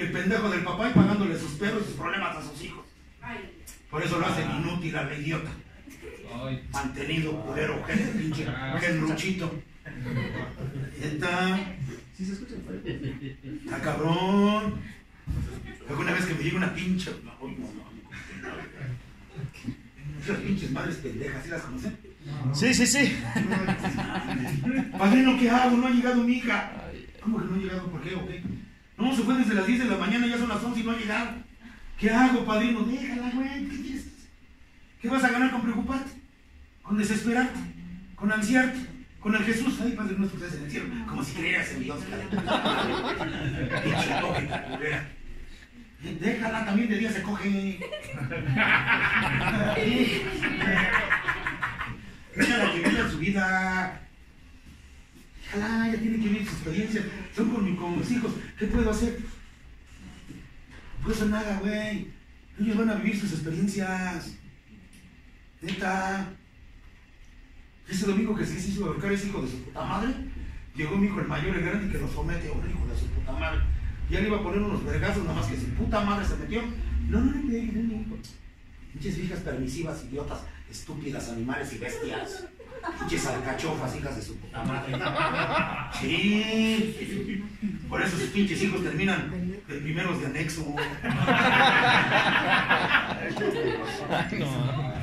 S3: Que el pendejo del papá y pagándole sus perros y sus problemas a sus hijos. Por eso lo hacen inútil a la idiota. Mantenido, culero, gente pinche, genruchito. Neta. Está cabrón. Alguna vez que me llega una pinche. No, no, no. Esas pinches madres pendejas, ¿sí las conocen?
S2: Sí, sí, sí.
S3: Padrino, ¿qué hago? No ha llegado mi hija. ¿Cómo que no ha llegado? ¿Por qué o qué? No, se fue desde las 10 de la mañana, ya son las 11 y no ha llegado. ¿Qué hago, padrino? Déjala, güey. ¿Qué quieres? ¿Qué vas a ganar con preocuparte? Con desesperarte, con ansiarte, con el Jesús. Ay, Padre nuestro que en el cielo. Como si creyeras en Dios. Déjala, también de día se coge. Déjala que viva su vida. Déjala, ya tiene que vivir su experiencia. Son con, con mis hijos. ¿Qué puedo hacer? No puedo hacer nada, güey. Ellos van a vivir sus experiencias. Neta. Ese domingo que se hizo ahorcar ese hijo de su puta madre, llegó mi hijo el mayor, el grande, que lo somete a un hijo de su puta madre. Ya le iba a poner unos vergazos, nada más que su puta madre se metió. No, no le no, hijo. Pinches hijas permisivas, idiotas, estúpidas, animales y bestias. Pinches alcachofas, hijas de su puta madre. Sí. Por eso sus pinches hijos terminan de primeros de anexo.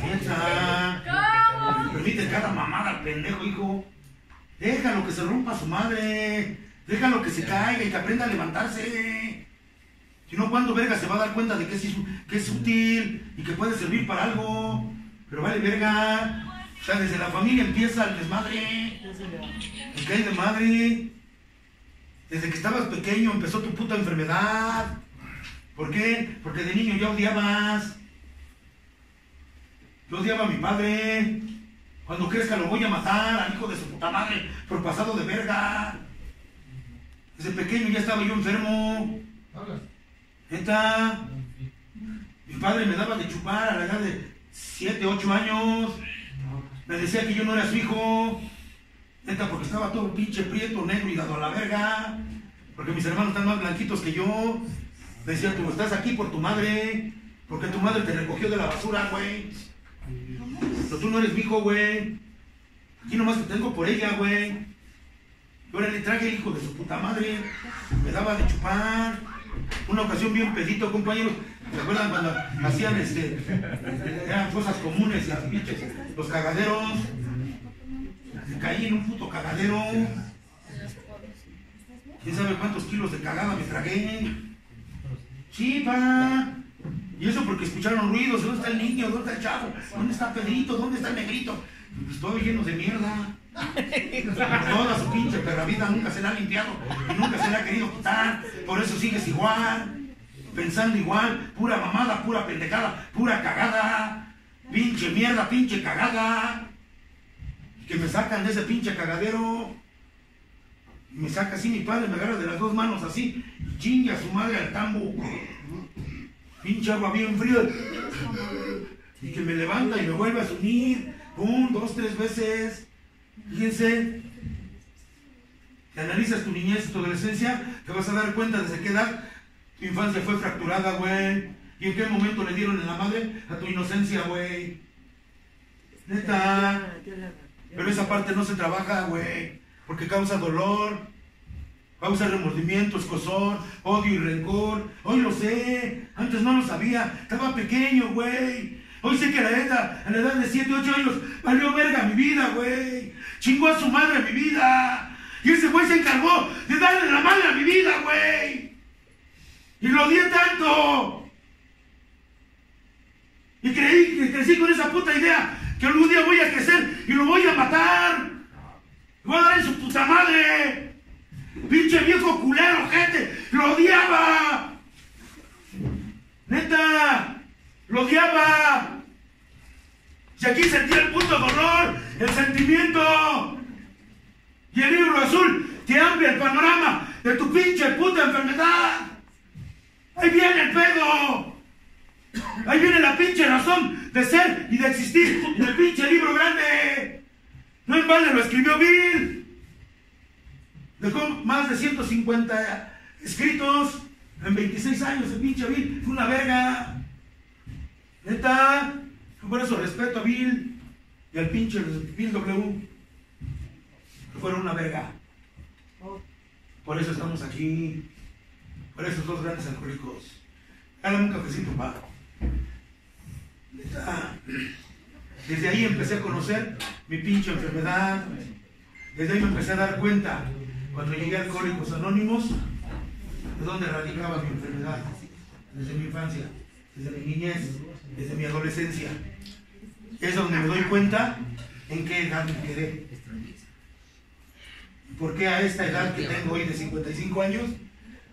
S3: Neta.
S4: ¿Cómo?
S3: Permite cada mamada al pendejo, hijo. Déjalo que se rompa su madre. Déjalo que se caiga y que aprenda a levantarse. Si no, ¿cuándo verga se va a dar cuenta de que es, que es útil y que puede servir para algo? Pero vale verga. O sea, desde la familia empieza el desmadre. El que hay de madre. Desde que estabas pequeño empezó tu puta enfermedad. ¿Por qué? Porque de niño ya odiabas. Yo odiaba a mi padre. Cuando crezca lo voy a matar al hijo de su puta madre por pasado de verga. Desde pequeño ya estaba yo enfermo. Neta. Mi padre me daba de chupar a la edad de 7, 8 años. Me decía que yo no era su hijo. Neta, porque estaba todo pinche prieto, negro y dado a la verga. Porque mis hermanos están más blanquitos que yo. Me decía, tú estás aquí por tu madre. Porque tu madre te recogió de la basura, güey. Pero tú no eres mi hijo, güey. Aquí nomás te tengo por ella, güey. Y ahora le traje el hijo de su puta madre. Me daba de chupar. Una ocasión bien pedito, compañeros. ¿Se acuerdan cuando hacían este? Eran cosas comunes, las pinches, los cagaderos. Me caí en un puto cagadero. ¿Quién sabe cuántos kilos de cagada me tragué? Sí, pa. Y eso porque escucharon ruidos. ¿Dónde está el niño? ¿Dónde está el chavo? ¿Dónde está Pedrito? ¿Dónde está el negrito? Pues todo lleno de mierda. Toda su pinche perra vida nunca se la ha limpiado nunca se la ha querido quitar. Por eso sigues igual, pensando igual, pura mamada, pura pendejada, pura cagada, pinche mierda, pinche cagada. Que me sacan de ese pinche cagadero. Me saca así mi padre, me agarra de las dos manos así, y chingue a su madre al tambo. Pinche agua bien fría. Y que me levanta y me vuelve a unir. Un, dos, tres veces. Fíjense, que analizas tu niñez tu adolescencia, te vas a dar cuenta desde qué edad tu infancia fue fracturada, güey. Y en qué momento le dieron en la madre a tu inocencia, güey. Neta. Pero esa parte no se trabaja, güey. Porque causa dolor, causa remordimiento, escosor, odio y rencor. Hoy lo sé. Antes no lo sabía. Estaba pequeño, güey. Hoy sé que la edad, a la edad de 7, 8 años valió verga mi vida, güey. Chingó a su madre mi vida. Y ese güey se encargó de darle la madre a mi vida, güey. Y lo odié tanto. Y creí que crecí con esa puta idea que algún día voy a crecer y lo voy a matar. Le voy a dar en su puta madre. Pinche viejo culero, gente. Lo odiaba. Neta. Lo odiaba. Y aquí sentía el puto dolor, el sentimiento. Y el libro azul te abre el panorama de tu pinche puta enfermedad. Ahí viene el pedo. Ahí viene la pinche razón de ser y de existir en el pinche libro grande. No es vale, lo escribió Bill. Dejó más de 150 escritos en 26 años. El pinche Bill fue una verga. Neta, por eso respeto a Bill y al pinche Bill W. Que fueron una verga. Por eso estamos aquí. Por esos dos grandes alcohólicos. Hágame un cafecito, pa. Desde ahí empecé a conocer mi pinche enfermedad. Desde ahí me empecé a dar cuenta, cuando llegué a Alcohólicos Anónimos, de dónde radicaba mi enfermedad. Desde mi infancia, desde mi niñez, desde mi adolescencia. Es donde me doy cuenta en qué edad me quedé. ¿Por qué a esta edad que tengo hoy de 55 años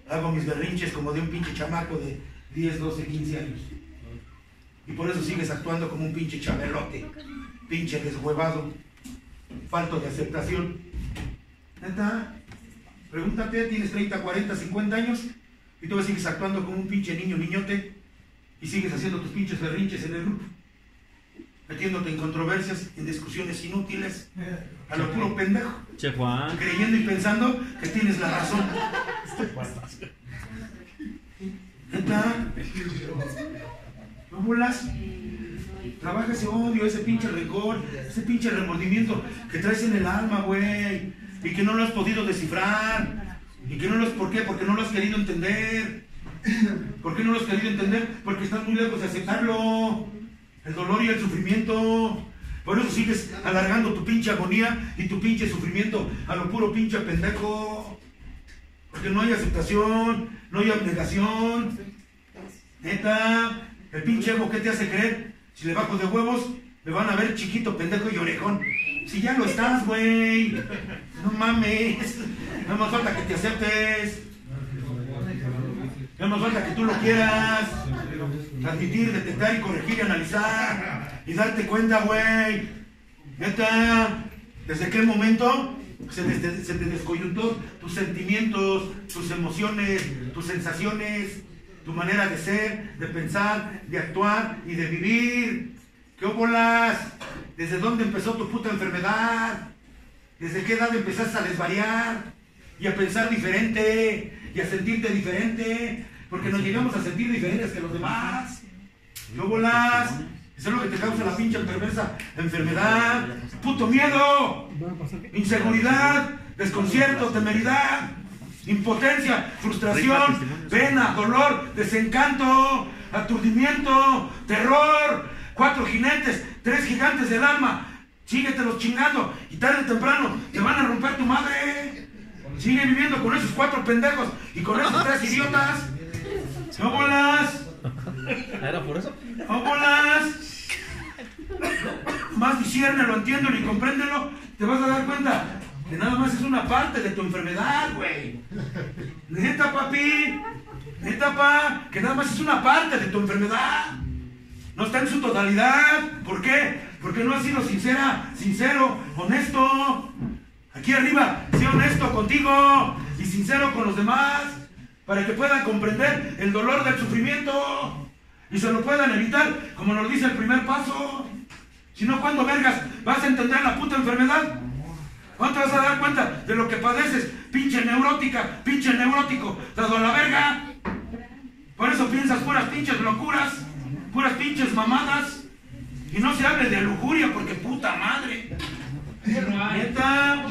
S3: hago mis berrinches como de un pinche chamaco de 10, 12, 15 años? Y por eso sigues actuando como un pinche chabelote, pinche deshuevado, falto de aceptación. Neta, pregúntate, tienes 30, 40, 50 años y tú sigues actuando como un pinche niño, niñote y sigues haciendo tus pinches berrinches en el grupo, metiéndote en controversias, en discusiones inútiles, a lo puro pendejo,
S2: Che Juan.
S3: creyendo y pensando que tienes la razón. Neta, no bolas. Trabaja ese odio, ese pinche rencor, ese pinche remordimiento que traes en el alma, güey. Y que no lo has podido descifrar. Y que no lo has, ¿por qué? Porque no lo has querido entender. ¿Por qué no lo has querido entender? Porque estás muy lejos de aceptarlo. El dolor y el sufrimiento. Por eso sigues alargando tu pinche agonía y tu pinche sufrimiento a lo puro pinche pendejo. Porque no hay aceptación, no hay abnegación. Neta, el pinche ego, ¿qué te hace creer? Si le bajo de huevos, me van a ver chiquito, pendejo y orejón. Si ya lo estás, güey. No mames. No más falta que te aceptes. No más falta que tú lo quieras. Admitir, detectar y corregir y analizar. Y darte cuenta, güey. Neta, ¿desde qué momento se, te descoyuntó tus sentimientos, tus emociones, tus sensaciones, tu manera de ser, de pensar, de actuar y de vivir? ¿Qué óbolas? ¿Desde dónde empezó tu puta enfermedad? ¿Desde qué edad empezaste a desvariar? Y a pensar diferente, y a sentirte diferente, porque nos llegamos a sentir diferentes que los demás. ¿Qué óbolas? Eso es lo que te causa la pinche perversa enfermedad. Puto miedo, inseguridad, desconcierto, temeridad, impotencia, frustración, pena, dolor, desencanto, aturdimiento, terror, cuatro jinetes, tres gigantes del alma. Síguetelos chingando y tarde o temprano te van a romper tu madre. Sigue viviendo con esos cuatro pendejos y con esos tres idiotas. ¿No bolas?
S5: ¿Era por eso?
S3: ¿No bolas? Más disciérnelo, entiéndelo y compréndelo, te vas a dar cuenta que nada más es una parte de tu enfermedad, güey. Neta, papi. Neta, pa, que nada más es una parte de tu enfermedad. No está en su totalidad. ¿Por qué? Porque no has sido sincera, sincero, honesto. Aquí arriba, sé honesto contigo y sincero con los demás para que puedan comprender el dolor del sufrimiento y se lo puedan evitar, como nos dice el primer paso. Si no, ¿cuándo vergas vas a entender la puta enfermedad? ¿Cuándo vas a dar cuenta de lo que padeces? Pinche neurótica, pinche neurótico, dado a la verga. Por eso piensas puras pinches locuras, puras pinches mamadas. Y no se hable de lujuria porque puta madre. Neta.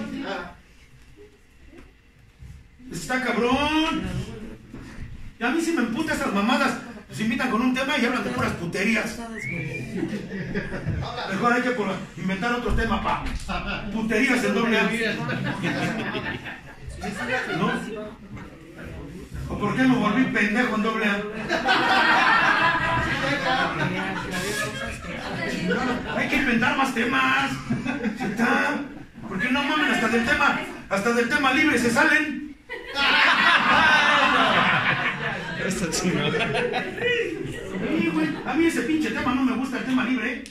S3: Está cabrón. Y a mí si me emputa esas mamadas. Se invitan con un tema y hablan de puras puterías. Mejor hay que inventar otro tema, pa. Puterías en doble A. ¿No? ¿O por qué me volví pendejo en doble A? Hay que inventar más temas. ¿Está? ¿Por qué no mamen hasta del tema? Hasta del tema libre se salen.
S5: Está chingón.
S3: Sí, güey. A mí ese pinche tema no me gusta el tema libre.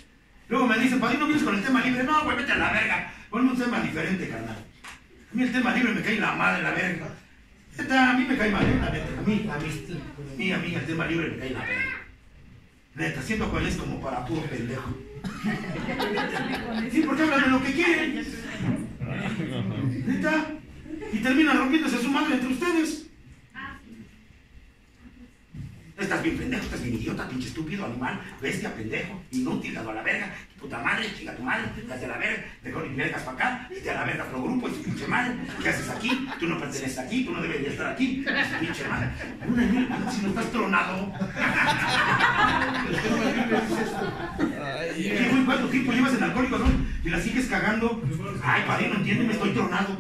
S3: Luego me dicen, ¿para no vienes con el tema libre? No, güey, vete a la verga. Ponme un tema diferente, carnal. A mí el tema libre me cae la madre la verga. Neta, a mí me cae mal, eh, la neta. A mí, a mí, a mí, el tema libre me cae la verga. Neta, siento cuál es como para puro pendejo. Sí, porque hablan de lo que quieren. Neta. Y terminan rompiéndose su madre entre ustedes. Estás bien pendejo, estás bien idiota, pinche estúpido, animal, bestia, pendejo, inútil, dado a la verga, puta madre, chica tu madre, date a la verga, mejor ni vergas para acá, vete a la verga pro grupo y pinche madre, ¿qué haces aquí? Tú no perteneces aquí, tú no deberías estar aquí, pinche madre. Una si no estás tronado. ¿Qué, güey, ¿Cuánto tiempo llevas en alcohólicos, no? Y la sigues cagando. Ay, padrino, entiéndeme, estoy tronado.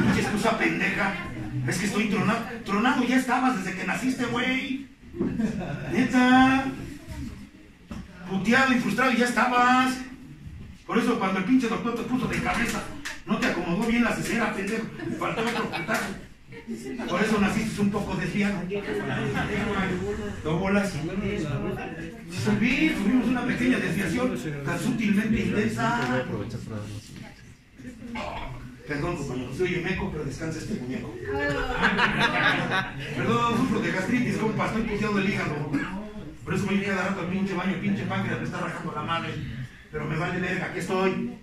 S3: Pinche excusa pendeja. Es que estoy tronado. Tronado ya estabas desde que naciste, güey. Neta. Puteado y frustrado ya estabas. Por eso cuando el pinche doctor te puso de cabeza, no te acomodó bien la cesera, pendejo. Faltaba otro putazo. Por eso naciste un poco desviado. ¿No bolas? Sí, tuvimos una pequeña desviación tan sutilmente intensa. Perdón, compañero, soy meco, pero descansa este muñeco. Perdón, sufro de gastritis, compa, estoy puteado del hígado. Por eso voy cada rato al pinche baño, pinche páncreas me está rajando la madre. Pero me vale verga, aquí estoy.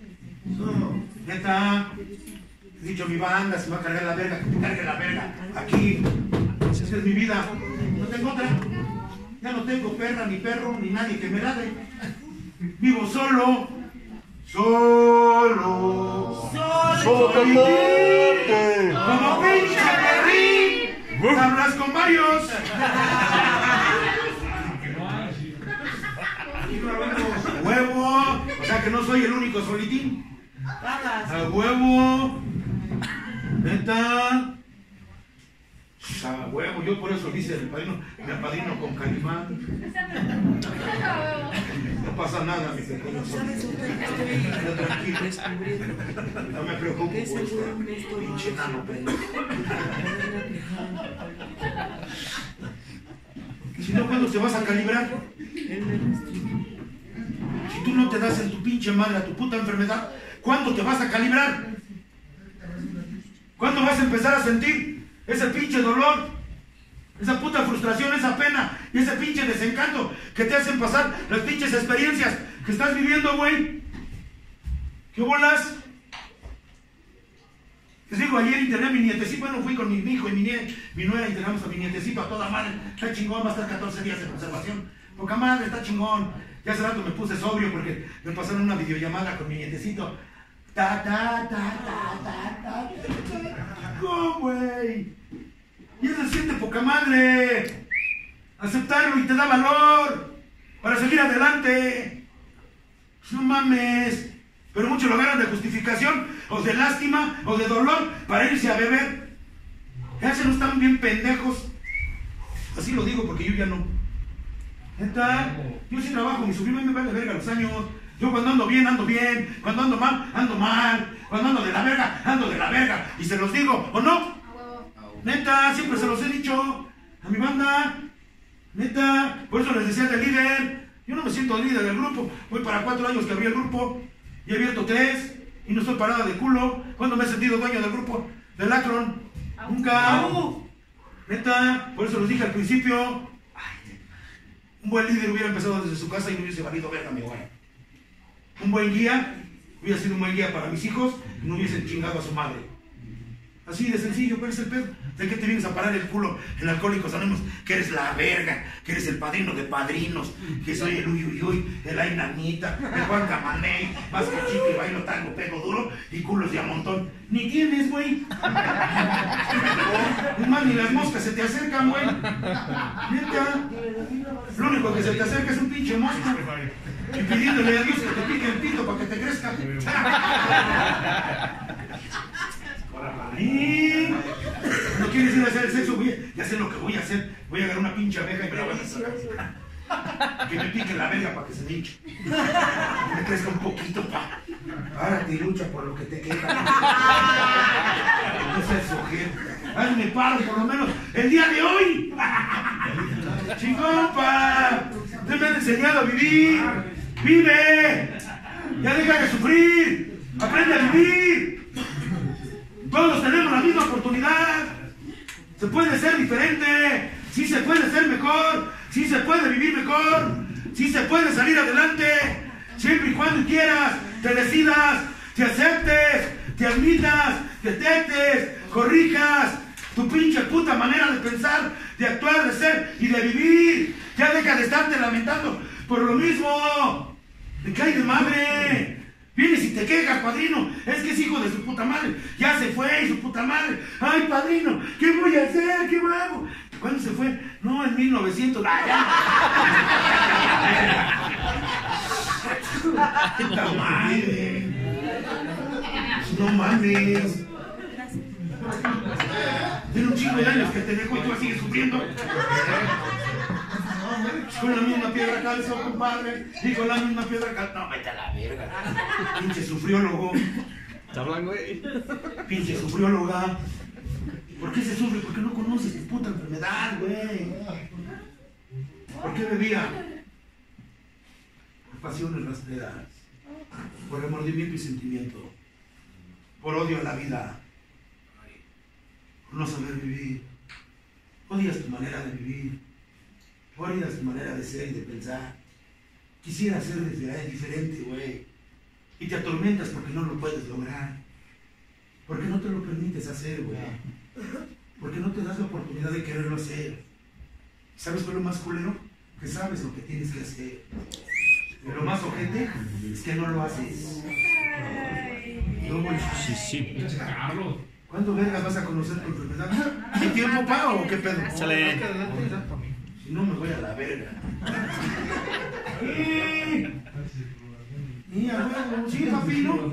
S3: Neta, he dicho a mi banda, si me va a cargar la verga, que me cargue la verga. Aquí, esa es mi vida. No tengo otra. Ya no tengo perra, ni perro, ni nadie que me ladre. Vivo solo. Solo. Solo. Como pinche perrín. Hablas con varios. Huevo. O sea que no soy el único solitín. A huevo. Neta. A huevo, yo por eso dice el padrino, me padrino con Calimán. No pasa nada, mi pequeño tranquilo. No me preocupes por pinche nano. Si no, ¿cuándo te vas a calibrar? Si tú no te das en tu pinche madre a tu puta enfermedad, ¿cuándo te vas a calibrar? ¿Cuándo vas a empezar a sentir ese pinche dolor? Esa puta frustración, esa pena y ese pinche desencanto que te hacen pasar las pinches experiencias que estás viviendo, güey. ¿Qué bolas? Les digo, ayer interné mi nietecito, bueno, fui con mi hijo y mi, nie- mi nuera, internamos a mi nietecito a toda madre. Está chingón, va a estar 14 días de conservación. Poca madre, está chingón. Ya hace rato me puse sobrio porque me pasaron una videollamada con mi nietecito. Ta, ta, ta, ta, ta, ta, ta. Güey. Y eso se siente poca madre. Aceptarlo y te da valor para seguir adelante. No mames. Pero muchos lo agarran de justificación, o de lástima, o de dolor para irse a beber. Ya se no están bien pendejos. Así lo digo porque yo ya no. Neta, yo sí trabajo, mi sobrino me vale verga los años. Yo cuando ando bien, ando bien. Cuando ando mal, ando mal. Cuando ando de la verga, ando de la verga. Y se los digo, ¿o no? Neta, siempre se los he dicho a mi banda. Neta, por eso les decía de líder. Yo no me siento líder del grupo. Voy para cuatro años que abrí el grupo. Y he abierto tres. Y no estoy parada de culo. ¿Cuándo me he sentido dueño del grupo? Del Acron. Nunca. Neta, por eso les dije al principio. ay, un buen líder hubiera empezado desde su casa y no hubiese valido verga, mi güey. Un buen guía hubiera sido un buen guía para mis hijos y no hubiesen chingado a su madre. Así de sencillo, ¿cuál es el pedo? ¿De qué te vienes a parar el culo en Alcohólicos Anónimos? Que eres la verga, que eres el padrino de padrinos, que soy el uy uy uy, el ay nanita, el Juan Camaney, más que chico y bailo tango, pego duro y culos de a montón. Ni tienes, güey. Más, ni las moscas se te acercan, güey. Neta. Lo único que se te acerca es un pinche mosco. Y pidiéndole a Dios que te pique el pito para que te crezca. Y no quieres ir a hacer el sexo, voy a, ya sé lo que voy a hacer. Voy a agarrar una pinche Que me pique la verga para que se me hinche. Me crezca un poquito, pa. Párate y lucha por lo que te queda. No seas ojete. Hazme paro por lo menos el día de hoy. Chingón, pa. Usted me ha enseñado a vivir. Vive. Ya deja de sufrir. Aprende a vivir. Todos tenemos la misma oportunidad. Se puede ser diferente. Sí se puede ser mejor. Sí se puede mejor. Sí se puede salir adelante. Siempre y cuando quieras, te decidas, te aceptes, te admitas, te tetes, corrijas tu pinche puta manera de pensar, de actuar, de ser y de vivir. Ya deja de estarte lamentando por lo mismo. Me cae de madre. Vienes y te quejas, padrino. Es que es hijo de su puta madre. Ya se fue y su puta madre. Ay, padrino, ¿qué voy a hacer? ¿Qué hago? ¿Cuándo se fue? No, en 1900. ¡Ay, ya! ¡Puta madre! No mames. Tiene un chingo de años que te dejó y tú sigues sufriendo. Con la misma piedra calzo, compadre. Y con la misma piedra calzo. No, vete a la verga. Pinche sufriólogo.
S5: ¿Está hablando, güey?
S3: Pinche sufrióloga. ¿Por qué se sufre? Porque no conoces tu puta enfermedad, güey. ¿Por qué bebía? Por pasiones rastreras. Por remordimiento y sentimiento. Por odio a la vida. Por no saber vivir. Odias tu manera de vivir. Odias tu manera de ser y de pensar. Quisiera ser diferente, diferente, güey. Y te atormentas porque no lo puedes lograr. Porque no te lo permites hacer, güey. Porque no te das la oportunidad de quererlo hacer. ¿Sabes cuál es lo más culero? Que sabes lo que tienes que hacer. Pero lo más ojete es que no lo haces. No.
S5: Sí, sí.
S3: ¿Cuándo vergas vas a conocer tu enfermedad? ¿Qué tiempo pago o qué pedo?
S5: Sale.
S3: Si no me voy a la verga. Y a huevo, sí, papi, ¿no?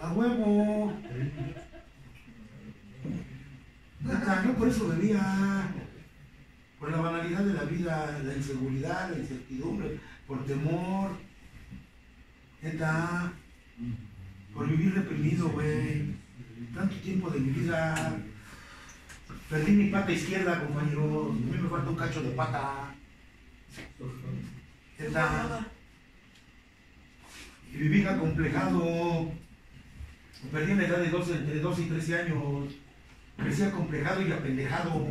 S3: A huevo. Yo por eso bebía. Por la banalidad de la vida, la inseguridad, la incertidumbre, por temor. Neta. Por vivir reprimido, güey. Tanto tiempo de mi vida. Perdí mi pata izquierda, compañero. A mí me falta un cacho de pata. Neta. Y viví acomplejado. Perdí la edad de 12, entre 12 y 13 años. Crecí acomplejado y apendejado.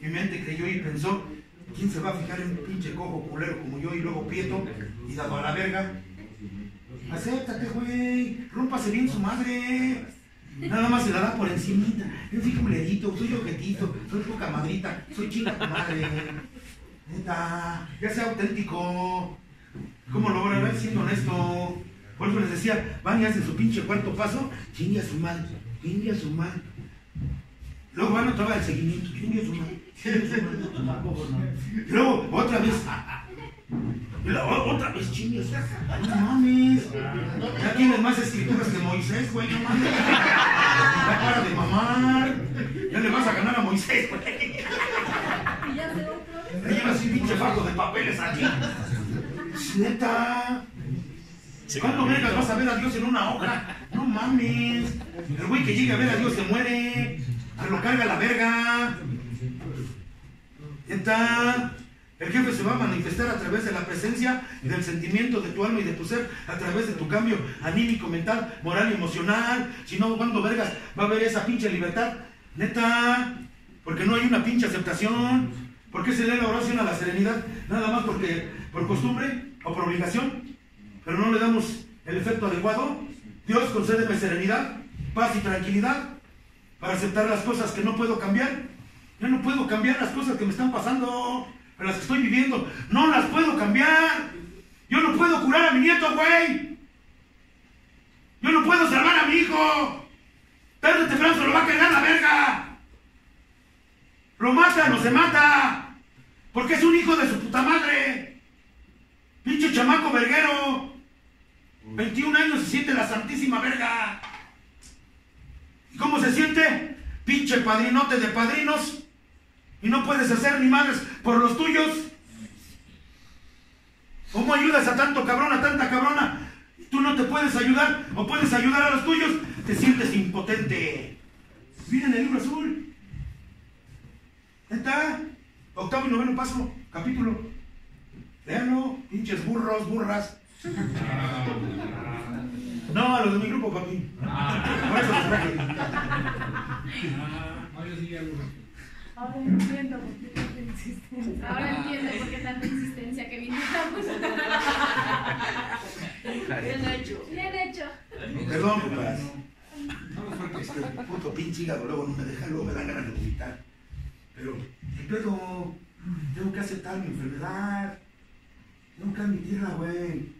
S3: Mi mente creyó y pensó, ¿quién se va a fijar en un pinche cojo culero como yo y luego prieto y dado a la verga? Acéptate, güey. Rómpase bien su madre. Nada más se la da por encimita. Yo soy culerito, soy objetito, soy poca madrita, soy chinga tu madre. Neta, ya sea auténtico. ¿Cómo logrará siendo honesto? Por eso les decía, van y hacen su pinche cuarto paso, chingue a su madre, chingue a su madre. Luego van otra vez al seguimiento, luego otra vez, otra vez chingue a su madre. No mames, ya tienes más escrituras que Moisés, güey, no mames. Ya para de mamar, ya le vas a ganar a Moisés, güey.
S4: Y ya se otro.
S3: Ya llevas un pinche fajo de papeles aquí. Neta. ¿Cuándo vergas vas a ver a Dios en una hoja? No mames. El güey que llegue a ver a Dios se muere. Se lo carga la verga. Neta. El jefe se va a manifestar a través de la presencia y del sentimiento de tu alma y de tu ser, a través de tu cambio anímico, mental, moral y emocional. Si no, ¿cuándo vergas va a haber esa pinche libertad? Neta. Porque no hay una pinche aceptación. ¿Por qué se lee la oración a la serenidad? Nada más porque por costumbre o por obligación. Pero no le damos el efecto adecuado. Dios concédeme serenidad, paz y tranquilidad para aceptar las cosas que no puedo cambiar. Yo no puedo cambiar las cosas que me están pasando, las que estoy viviendo. No las puedo cambiar. Yo no puedo curar a mi nieto, güey. Yo no puedo salvar a mi hijo. Tarde o lo va a cargar la verga. Lo mata, o se mata. Porque es un hijo de su puta madre. Pinche chamaco verguero. 21 años se siente la santísima verga. ¿Y cómo se siente? Pinche padrinote de padrinos. Y no puedes hacer ni madres por los tuyos. ¿Cómo ayudas a tanto cabrón, a tanta cabrona? Tú no te puedes ayudar o puedes ayudar a los tuyos. Te sientes impotente. Miren el libro azul. Está. Octavo y noveno paso, capítulo. Veanlo, pinches burros, burras. No, a los de mi grupo, papi. Por eso los traje.
S4: Ahora entiendo por qué tanta insistencia. Ahora entiendo por qué tanta insistencia que vinimos.
S1: Bien hecho.
S4: Bien hecho.
S3: Perdón, compadre. Este puto pinche hígado luego no me deja, luego me dan ganas de vomitar. Pero, ¿qué pedo? Tengo que aceptar mi enfermedad. Tengo que admitirla, güey.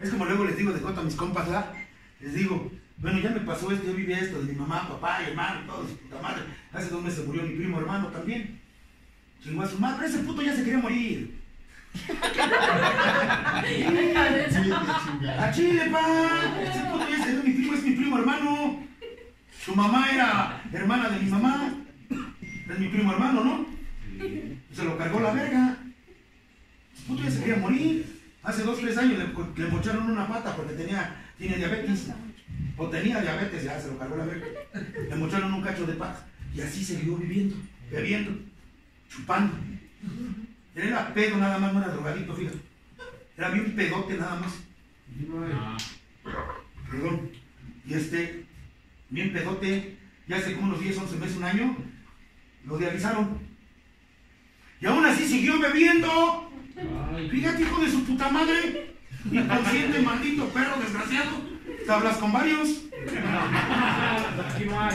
S3: Es como luego les digo de cuento a mis compas, ¿verdad? Les digo, bueno, ya me pasó esto, yo viví esto de mi mamá, papá hermano, todos, puta madre. Hace dos meses murió mi primo hermano también. Chingó a su madre, ese puto ya se quería morir. A Chile, pa. Ese puto ya se mi primo, es mi primo hermano. Su mamá era hermana de mi mamá. Es mi primo hermano, ¿no? Se lo cargó la verga. El puto ya se quería morir. Hace dos, tres años le, le mocharon una pata porque tenía, tiene diabetes. O tenía diabetes, ya se lo cargó la verga. Le mocharon un cacho de pata. Y así siguió viviendo, bebiendo, chupando. Él era pedo nada más, no era drogadito, fíjate. Era bien pedote nada más. Perdón. Y este, bien pedote, ya hace como unos 10, 11 meses, un año, lo dializaron. Y aún así siguió bebiendo. Fíjate, hijo de su puta madre. Inconsciente, maldito perro desgraciado. Te hablas con varios.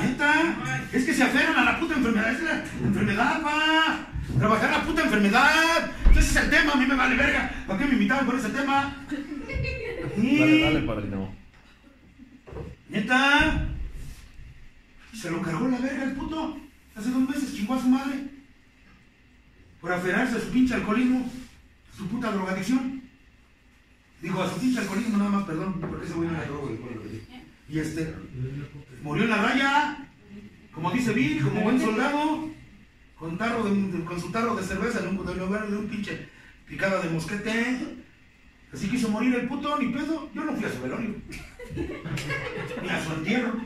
S3: Neta, es que se aferran a la puta enfermedad. Es la enfermedad, pa. Trabajar la puta enfermedad. Ese es el tema, a mí me vale verga. ¿Para qué me invitaron por ese tema?
S5: Dale, dale, padrino.
S3: Neta. Se lo cargó la verga el puto. Hace dos meses chingó a su madre. Por aferrarse a su pinche alcoholismo, a su puta drogadicción. Digo, a su pinche alcoholismo nada más, perdón, porque ese güey no era droga. Y este, murió en la raya, como dice Bill, como buen soldado, con, tarro con su tarro de cerveza en un, lugar de un pinche picada de mosquete. Así quiso morir el puto, ni pedo. Yo no fui a su velorio. Ni a su entierro.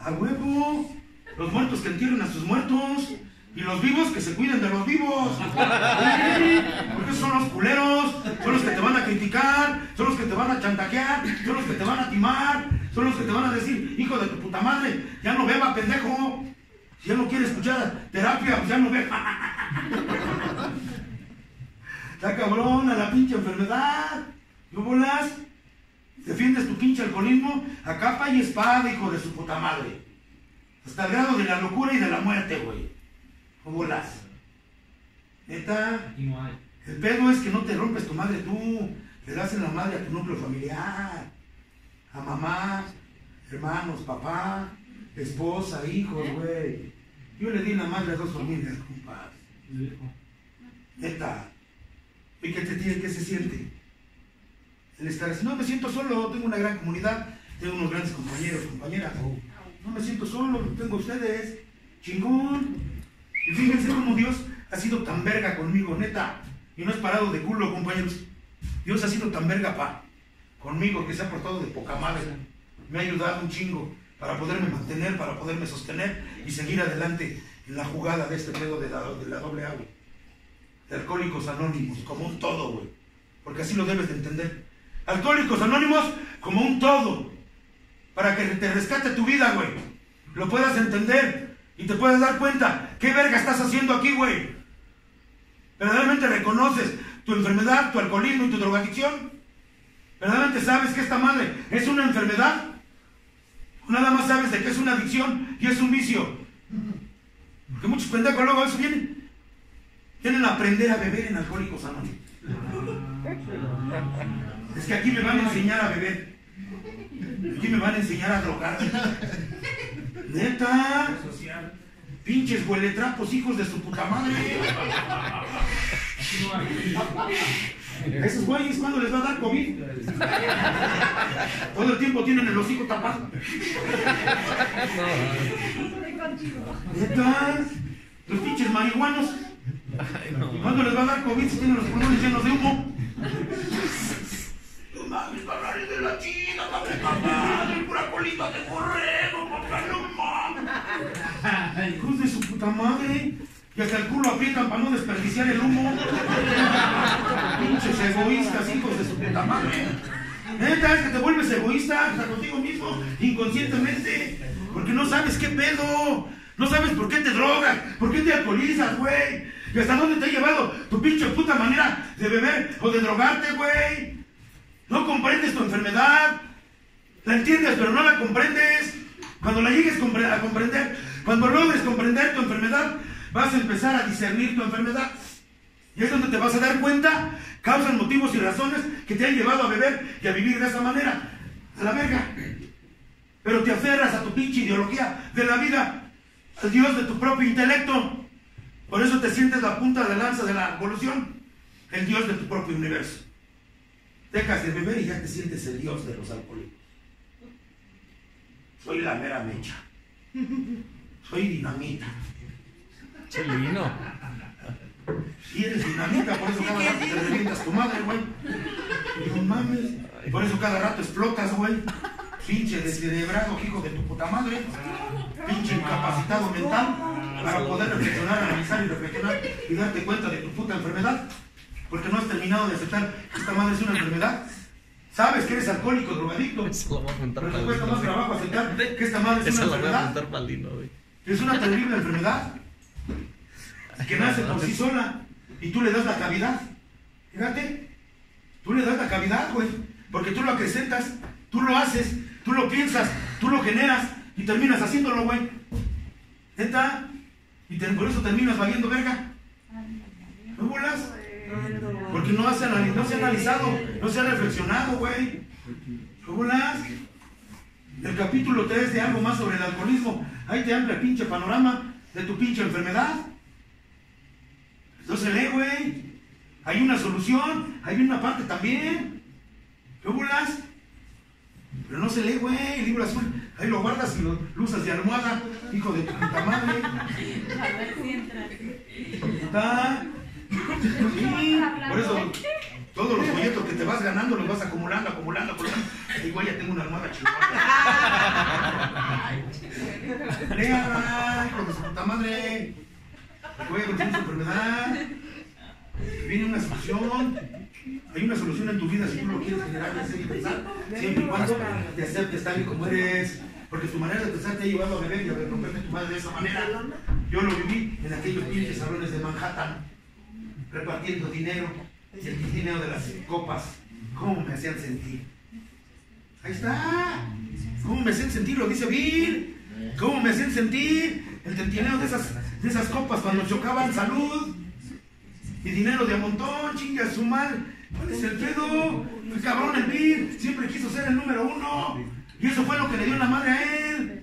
S3: A huevo. Los muertos que entierren a sus muertos. Y los vivos que se cuiden de los vivos. Porque son los culeros. Son los que te van a criticar. Son los que te van a chantajear. Son los que te van a timar. Son los que te van a decir, hijo de tu puta madre, ya no beba, pendejo. Si ya no quiere escuchar terapia, pues ya no beba. Está cabrón a la pinche enfermedad. ¿No bolas? Defiendes tu pinche alcoholismo a capa y espada, hijo de su puta madre. Hasta el grado de la locura y de la muerte, güey. ¿Cómo bolas? Neta,
S1: Aquí no hay.
S3: el pedo es que no te rompes tu madre tú. Le das en la madre a tu núcleo familiar. A mamá, hermanos, papá, esposa, hijos, güey. Yo le di la madre a dos familias, compadre. Neta. ¿Y qué te tiene, qué se siente? El estar así, no me siento solo, tengo una gran comunidad, tengo unos grandes compañeros, compañeras. No me siento solo, tengo a ustedes. Chingón. Y fíjense cómo Dios ha sido tan verga conmigo, neta. Y no es parado de culo, compañeros. Dios ha sido tan verga, pa. Conmigo, que se ha portado de poca madre. Me ha ayudado un chingo para poderme mantener, para poderme sostener y seguir adelante en la jugada de este pedo de la, de la doble A, güey. De Alcohólicos Anónimos, como un todo, güey. Porque así lo debes de entender. Alcohólicos Anónimos como un todo. Para que te rescate tu vida, güey. Lo puedas entender y te puedas dar cuenta qué verga estás haciendo aquí, güey. ¿Verdaderamente reconoces tu enfermedad, tu alcoholismo y tu drogadicción? ¿Verdaderamente sabes que esta madre es una enfermedad? ¿O nada más sabes de que es una adicción y es un vicio? Porque muchos pendejos luego a eso vienen. Vienen a aprender a beber en Alcohólicos Anónimos. Es que aquí me van a enseñar a beber. Aquí me van a enseñar a drogar. Neta.
S1: Social.
S3: Pinches hueletrapos, hijos de su puta madre. Esos güeyes, ¿cuándo les va a dar COVID? Todo el tiempo tienen el hocico tapado. Neta. Los pinches marihuanos. ¿Cuándo les va a dar COVID si tienen los pulmones llenos de humo? Mames, cabrones de la china, mames, papá, del pura colita de borrego, papá, no mames. Hijos de su puta madre. Y hasta el culo aprietan para no desperdiciar el humo. Pinches egoístas, hijos de su puta madre. Neta, es que te vuelves egoísta hasta contigo mismo, inconscientemente. Porque no sabes qué pedo. No sabes por qué te drogas, por qué te alcoholizas, güey. Y hasta dónde te ha llevado tu pinche puta manera de beber o de drogarte, güey. No comprendes tu enfermedad. La entiendes, pero no la comprendes. Cuando la llegues a comprender, cuando logres comprender tu enfermedad, vas a empezar a discernir tu enfermedad. Y es donde te vas a dar cuenta, causas, motivos y razones que te han llevado a beber y a vivir de esa manera. A la verga. Pero te aferras a tu pinche ideología de la vida, al Dios de tu propio intelecto. Por eso te sientes la punta de lanza de la evolución, el Dios de tu propio universo. Dejas de beber y ya te sientes el Dios de los alcohólicos. Soy la mera mecha. Soy dinamita.
S5: Chelino.
S3: Si eres dinamita, por eso cada rato te revientas tu madre, güey. No mames. Por eso cada rato explotas, güey. Pinche descerebrado, hijo de tu puta madre. Pinche incapacitado mental para poder reflexionar, analizar y reflexionar y darte cuenta de tu puta enfermedad. Porque no has terminado de aceptar que esta madre es una enfermedad. Sabes que eres alcohólico, drogadicto.
S5: Eso lo voy a apuntar
S3: Pero te cuesta más trabajo aceptar que esta madre es una enfermedad. Es una terrible enfermedad que nace por sí sola y tú le das la cavidad. Fíjate, tú le das la cavidad, güey, porque tú lo acrecentas, tú lo haces, tú lo piensas, tú lo generas y terminas haciéndolo, güey. Neta, y te- por eso terminas valiendo verga. ¿No bolas? Porque no, has no se ha analizado, no se ha reflexionado, güey. ¿No bolas? El capítulo 3 de algo más sobre el alcoholismo. Ahí te abre el pinche panorama de tu pinche enfermedad. No se lee, güey. Hay una solución, hay una parte también. ¿Qué bolas? Pero no se lee, güey. El libro azul Ahí lo guardas y lo, usas de almohada, hijo de puta madre.
S4: A ver si entra.
S3: ¿Está? Sí, por eso todos los folletos que te vas ganando los vas acumulando, acumulando, acumulando. Igual ya tengo una almohada chingona. Lea, hijo de su puta madre. Voy a conseguir su enfermedad. Viene una solución. Hay una solución en tu vida si tú lo quieres generar, hacer y pensar. Siempre y cuando te aceptes tal y como eres. Porque tu manera de pensar te ha llevado a beber y a romperte tu madre de esa manera. Yo lo viví en aquellos pinches salones de Manhattan, repartiendo dinero y el dinero de las copas. ¿Cómo me hacían sentir? Ahí está. ¿Cómo me hacían sentir? Lo dice Bill. ¿Cómo me hacían sentir? El tintineo de esas, de esas copas cuando chocaban salud. Y dinero de a montón, chinga su mal. ¿Cuál es el pedo? El cabrón el Bill siempre quiso ser el número uno. Y eso fue lo que le dio la madre a él.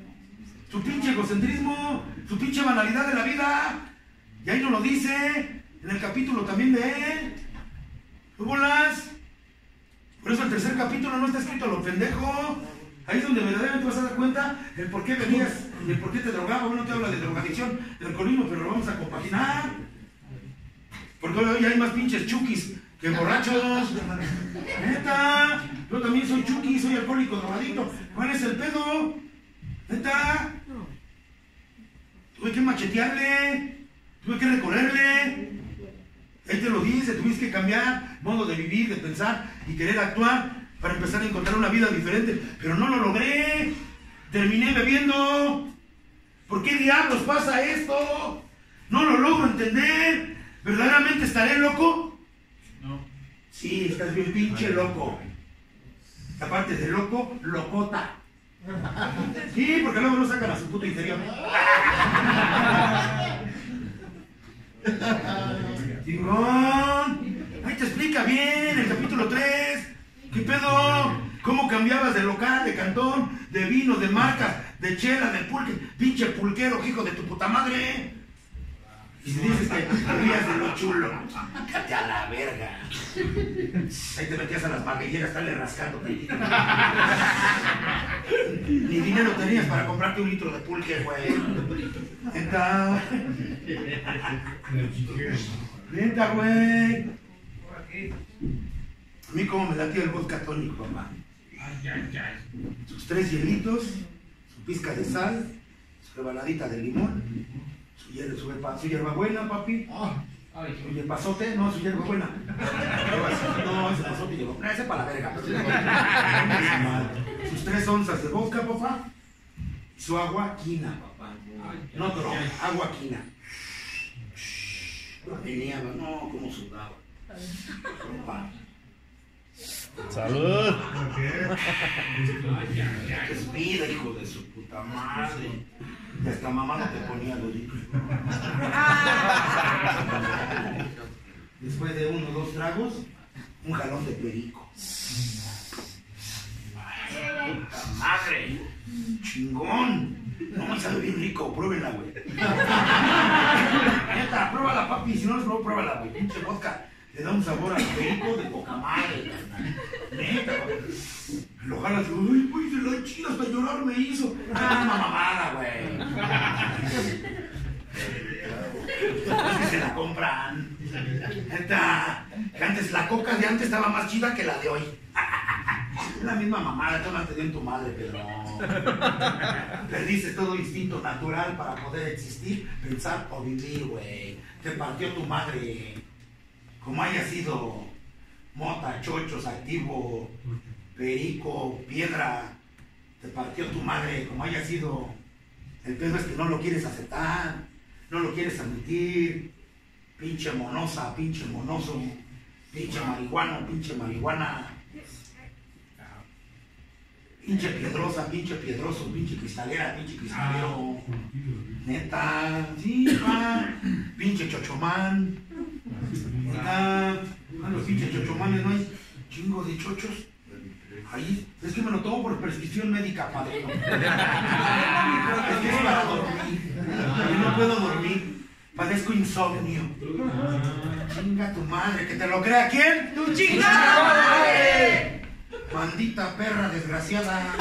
S3: Su pinche egocentrismo, su pinche banalidad de la vida. Y ahí nos lo dice en el capítulo también de él. ¿Qué bolas? Por eso el tercer capítulo no está escrito a lo pendejo. Ahí es donde verdaderamente vas a dar cuenta el por qué venías, el por qué te drogaba. Bueno, te habla de drogadicción, de alcoholismo, pero lo vamos a compaginar. Porque hoy hay más pinches chukis que borrachos. Neta, yo también soy chuki, soy alcohólico drogadicto. ¿Cuál es el pedo? Neta. Tuve que machetearle, tuve que recorrerle. Él te lo dice, tuviste que cambiar modo de vivir, de pensar y querer actuar para empezar a encontrar una vida diferente. Pero no lo logré. Terminé bebiendo. ¿Por qué diablos pasa esto? No lo logro entender. ¿Verdaderamente estaré loco?
S2: No.
S3: Sí, estás bien pinche loco. Aparte de loco, locota. Sí, porque luego no sacan a su puto interior. Chingón. Ahí te explica bien el capítulo 3. ¿Qué pedo? ¿Cómo cambiabas de local, de cantón, de vino, de marcas, de chela, de pulque? Pinche pulquero, hijo de tu puta madre. Y si dices que rías de lo chulo, cállate a la verga. Ahí te metías a las maguilleras, estarle rascando. Ni dinero tenías para comprarte un litro de pulque, güey. Neta. Neta, güey. A mí como me latía el vodka tónico, mamá. Sus tres hielitos, su pizca de sal, su rebanadita de limón, su, hier- su, hierba- su hierbabuena, papi. Su hierbazote, no, su hierbabuena. No, ese pasote llegó. No, ese para la verga. Sus tres onzas de vodka, papá. Y su agua quina, papá. No droga, agua quina. No tenía, no, como sudaba.
S5: Salud.
S3: Respira, hijo de su puta madre. Y hasta mamá no te ponía dudito. Después de uno o dos tragos, un jalón de perico. ¡Puta madre! ¡Chingón! No me sabe bien rico, pruébenla, güey. Neta, pruébala, papi. Si no les pruebo, pruébala, güey. Pinche vodka. Le da un sabor al perico de poca madre. Neta, güey. Lo jalas y ay, güey, de la chida hasta llorar me hizo. Ah, una mamada, güey. Así se la compran. Neta, antes la coca de antes estaba más chida que la de hoy. La misma mamada, tú dio en tu madre, pero perdiste todo instinto natural para poder existir, pensar o vivir, güey. Te partió tu madre. Como haya sido mota, chochos, activo, perico, piedra, te partió tu madre, como haya sido. El pedo es que no lo quieres aceptar, no lo quieres admitir. Pinche monosa, pinche monoso, pinche marihuano, pinche marihuana. Pinche piedrosa, pinche piedroso, pinche cristalera, pinche cristalero. Neta. Pinche chochomán. Neta, los pinches chochomanes no hay chingo de chochos. Ahí, es que me lo tomo por prescripción médica, padre. Es que es para dormir. Yo no puedo dormir. Padezco insomnio. Chinga tu madre, que te lo crea quién? ¡Tu chingada madre! Maldita perra desgraciada.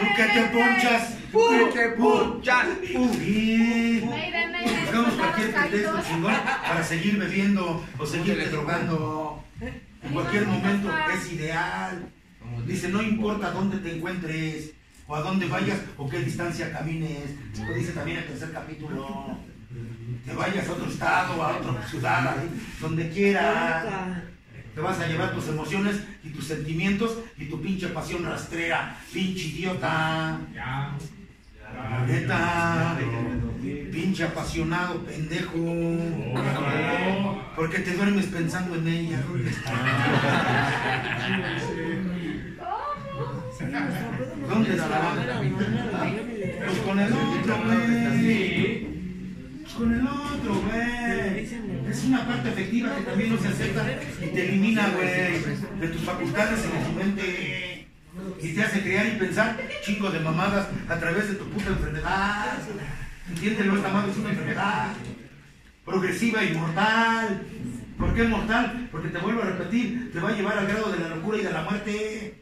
S3: ¿Tú qué te ponchas? ¿Tú qué te ponchas? Buscamos cualquier pretexto chingón para seguir bebiendo o seguirte drogando. En cualquier momento es ideal. Dice, no importa dónde te encuentres, o a dónde vayas, o qué distancia camines. Lo dice también el tercer capítulo. Que vayas a otro estado, a otra ciudad, ahí, donde quieras. Te vas a llevar tus emociones y tus sentimientos y tu pinche pasión rastrera. Pinche idiota.
S1: Ya.
S3: Neta. Pinche apasionado, pendejo. Porque te duermes pensando en ella. ¿Dónde está? ¿Dónde está? Pues con el otro, güey. Con el otro, güey. Es una parte efectiva que también no se acepta y te elimina, güey, de tus facultades en tu mente. Y te hace crear y pensar chingo de mamadas a través de tu puta enfermedad. Entiéndelo, esta madre es una enfermedad progresiva y mortal. ¿Por qué mortal? Porque te vuelvo a repetir, te va a llevar al grado de la locura y de la muerte.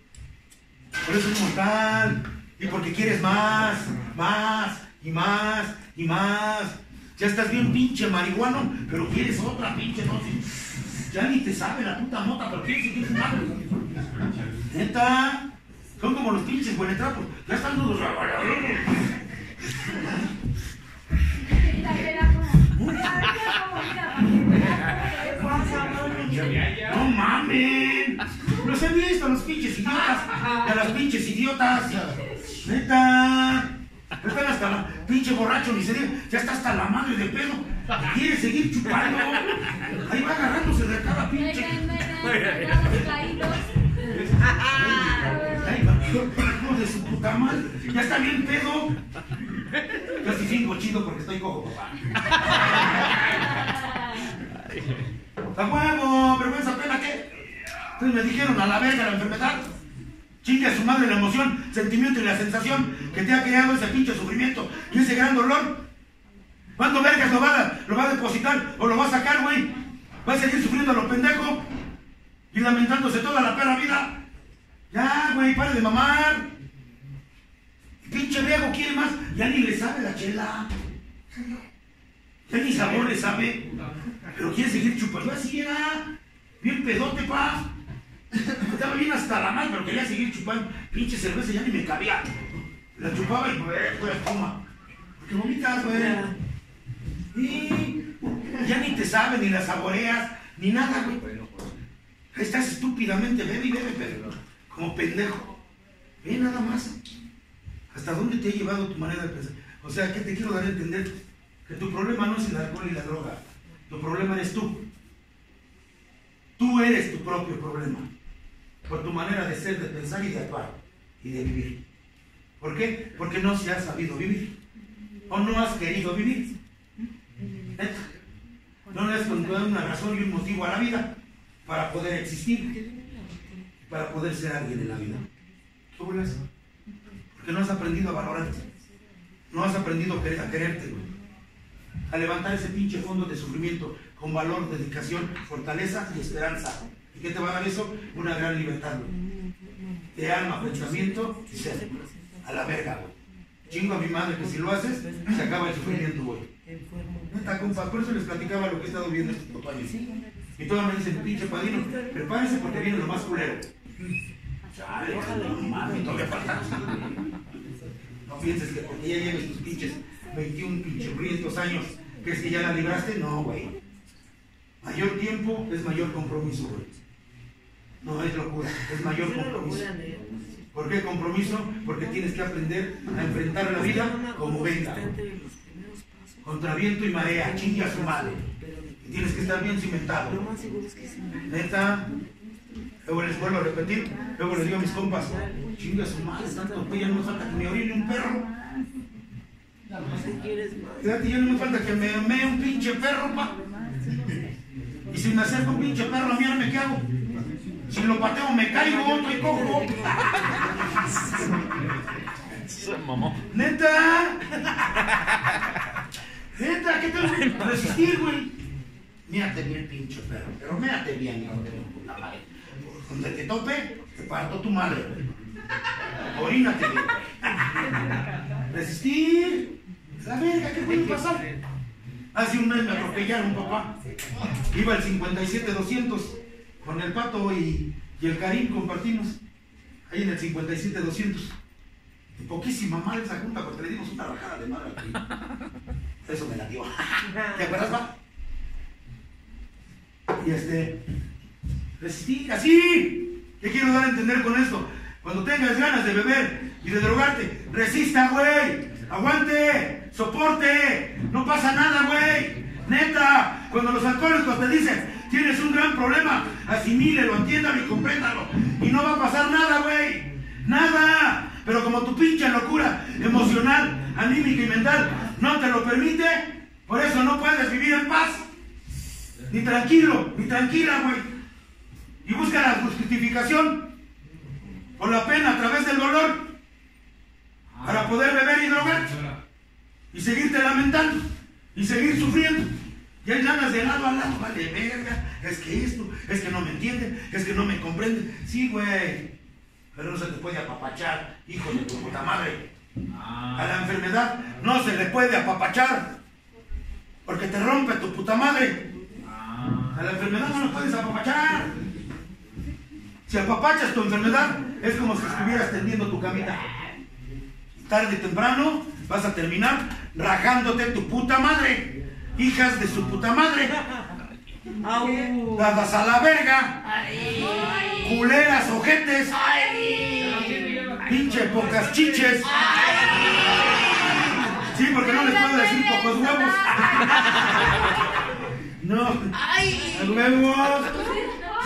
S3: Por eso es mortal. Y porque quieres más, más, y más, y más. Ya estás bien pinche marihuano, pero quieres otra pinche dosis. Ya ni te sabe la puta mota, pero quieres seguir fumando. Neta, son como los pinches buenetrapos. Ya están todos. ¡No mamen! Los he visto, los pinches idiotas. A las pinches idiotas. Neta. Están hasta la pinche borracho, ni se diga. Ya está hasta la madre de pedo. Quiere seguir chupando. Ahí va agarrándose de cada pinche. Ay, va, de su puta madre. Ya está bien pedo. Yo sí sigo chido porque estoy cojo, papá. ¡A huevo! ¿Vergüenza pena qué? Entonces me dijeron a la verga la enfermedad. Chingue a su madre la emoción, sentimiento y la sensación que te ha creado ese pinche sufrimiento y ese gran dolor. ¿Cuándo vergas lo va, a, lo va a depositar o lo va a sacar, güey? Va a seguir sufriendo a lo pendejo y lamentándose toda la perra vida. Ya, güey, pare de mamar. Pinche viejo quiere más, ya ni le sabe la chela. Ya ni sabor le sabe. Pero quiere seguir chupando. Así era. Bien pedote, pa. Estaba bien hasta la mano, pero quería seguir chupando. Pinche cerveza ya ni me cabía. La chupaba y güey, espuma. Porque vomitas, güey. Y ya ni te sabe, ni la saboreas, ni nada, güey. Estás estúpidamente, bebe y bebe, pero como pendejo. Ve nada más. ¿Hasta dónde te ha llevado tu manera de pensar? O sea, ¿qué te quiero dar a entender? Que tu problema no es el alcohol y la droga. Tu problema eres tú. Tú eres tu propio problema. Por tu manera de ser, de pensar y de actuar. Y de vivir. ¿Por qué? Porque no se ha sabido vivir. O no has querido vivir. No le has encontrado una razón y un motivo a la vida para poder existir. Para poder ser alguien en la vida. ¿Qué burlas? Porque no has aprendido a valorarte. No has aprendido a quererte, güey. A levantar ese pinche fondo de sufrimiento con valor, dedicación, fortaleza y esperanza. ¿Y qué te va a dar eso? Una gran libertad, güey. De alma, pensamiento y ser. A la verga, güey. Chingo a mi madre que si lo haces, se acaba el sufrimiento, güey. Neta, compa, por eso les platicaba lo que he estado viendo estos papayos. Y todos me dicen, pinche padrino, prepárense porque viene lo más culero. Chale, no todavía falta. No pienses que porque ya lleves tus pinches 21 pinches años, ¿crees que ya la libraste? No, güey. Mayor tiempo es mayor compromiso, güey. No es locura, es mayor compromiso. ¿Por qué compromiso? Porque tienes que aprender a enfrentar la vida como venga. Contra viento y marea, chingue a su madre. Y tienes que estar bien cimentado. Neta. Luego les vuelvo a repetir, luego les digo a mis compas, chingue a su madre, tanto pues ya no me falta que me orine un perro. Fíjate, ya no me falta que me mee un pinche perro, pa. Y si me acerca un pinche perro, a mí me qué hago. Si lo pateo me caigo, estoy cojo. Neta. Neta, ¿qué tengo que resistir, güey? Méate bien, pinche perro. Pero méate bien, hijo de puta madre. Donde te tope, te parto tu madre, güey. Orínate bien. Resistir. La verga, ¿qué puede pasar? Hace un mes me atropellaron, papá. Iba el 57-200 con el pato y, y el Karim compartimos. Ahí en el 57-200. Y poquísima madre esa junta porque le dimos una rajada de madre al. Eso me la dio. ¿Te acuerdas, pa? Y este. Resistir, así. ¿Qué quiero dar a entender con esto? Cuando tengas ganas de beber y de drogarte, resista, güey. Aguante, soporte. No pasa nada, güey. Neta, cuando los alcohólicos te dicen, tienes un gran problema, asimílelo, entiéndalo y compréndalo. Y no va a pasar nada, güey. Nada. Pero como tu pinche locura emocional, anímica y mental no te lo permite, por eso no puedes vivir en paz. Ni tranquilo, ni tranquila, güey. Y busca la justificación o la pena a través del dolor para poder beber y drogarte y seguirte lamentando y seguir sufriendo. Y hay ganas de lado a lado, vale verga, es que esto, es que no me entienden, es que no me comprenden. Sí, güey, pero no se te puede apapachar, hijo de tu puta madre. A la enfermedad no se le puede apapachar, porque te rompe tu puta madre. A la enfermedad no le puedes apapachar. Si apapachas tu enfermedad, es como si estuvieras tendiendo tu camita. Tarde o temprano vas a terminar rajándote tu puta madre. Hijas de su puta madre. Dadas a la verga. Culeras, ojetes. Pinche pocas chiches. Sí, porque no les puedo decir pocos huevos. No. Huevos.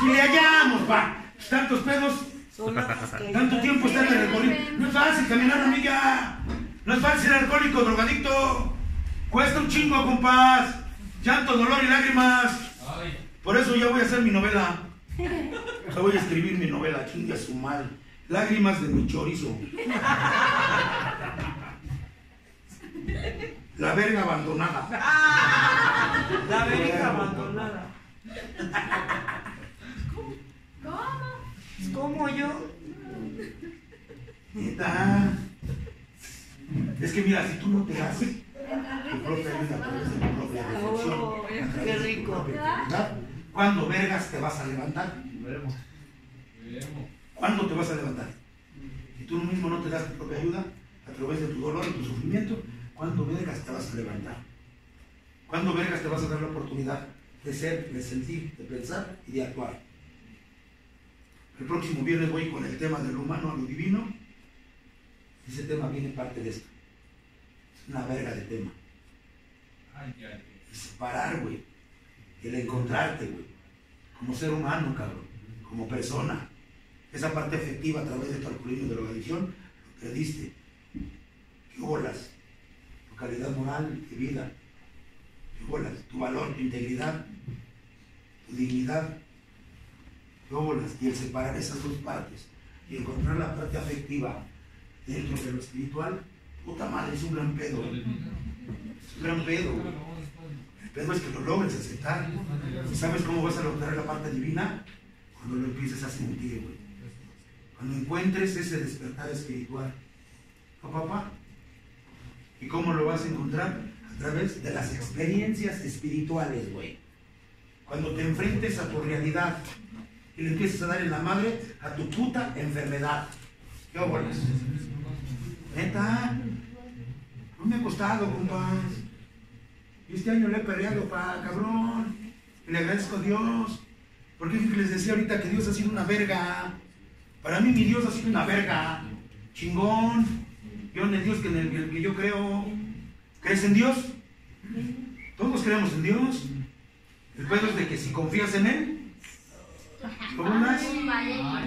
S3: Si le hallamos, pa. Tantos pedos. Tanto tiempo estar en el alcoholismo. No es fácil caminar, amiga. No es fácil ser alcohólico, drogadicto. Cuesta un chingo, compás. Llanto, dolor y lágrimas. Por eso ya voy a hacer mi novela. Sea, voy a escribir mi novela, chinga su mal. Lágrimas de mi chorizo. La verga abandonada.
S1: La verga abandonada.
S4: ¿Cómo?
S1: ¿Cómo yo?
S3: Neta. Es que mira, si tú no te das tu propia vida a través de tu propia reflexión,
S1: Oh,
S3: a través
S1: qué
S3: de tu
S1: rico.
S3: ¿cuándo vergas te vas a levantar? ¿Cuándo te vas a levantar? Si tú mismo no te das tu propia ayuda a través de tu dolor y tu sufrimiento, ¿cuándo vergas te vas a levantar? ¿Cuándo vergas te vas a dar la oportunidad de ser, de sentir, de pensar y de actuar? El próximo viernes voy con el tema de lo humano a lo divino. Ese tema viene parte de esto. Una verga de tema. El separar, güey. El encontrarte, güey. Como ser humano, cabrón. Como persona. Esa parte afectiva a través de tu alcoholismo y de la adicción, lo perdiste. ¿Qué bolas? Tu calidad moral de vida. ¿Qué bolas? Tu valor, tu integridad, tu dignidad. ¿Qué bolas? Y el separar esas dos partes y encontrar la parte afectiva dentro de lo espiritual, puta madre, es un gran pedo. Es un gran pedo. El pedo es que lo logres aceptar. ¿Y sabes cómo vas a lograr la parte divina? Cuando lo empieces a sentir, güey. Cuando encuentres ese despertar espiritual. ¿No, papá? ¿Y cómo lo vas a encontrar? A través de las experiencias espirituales, güey. Cuando te enfrentes a tu realidad y le empieces a dar en la madre a tu puta enfermedad. ¿Qué bolas? Neta, no me ha costado. Y este año le he perreado pa, cabrón. Y le agradezco a Dios. Porque es que les decía ahorita que Dios ha sido una verga. Para mí mi Dios ha sido una verga. Chingón. Yo en el Dios que en el, que yo creo. ¿Crees en Dios? Todos creemos en Dios. El pedo es de que si confías en Él, ¿cómo andas?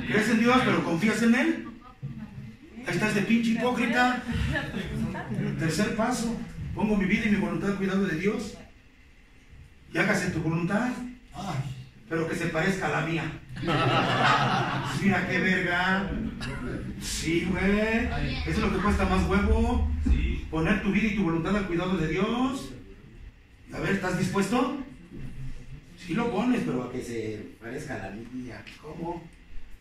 S3: ¿Crees en Dios pero confías en Él? Ahí estás de pinche hipócrita. Tercer paso. Pongo mi vida y mi voluntad al cuidado de Dios. Y hágase tu voluntad. Pero que se parezca a la mía. Mira qué verga. Sí, güey. Eso es lo que cuesta más huevo. Poner tu vida y tu voluntad al cuidado de Dios. A ver, ¿estás dispuesto? Sí lo pones, pero a que se parezca a la niña. ¿Cómo?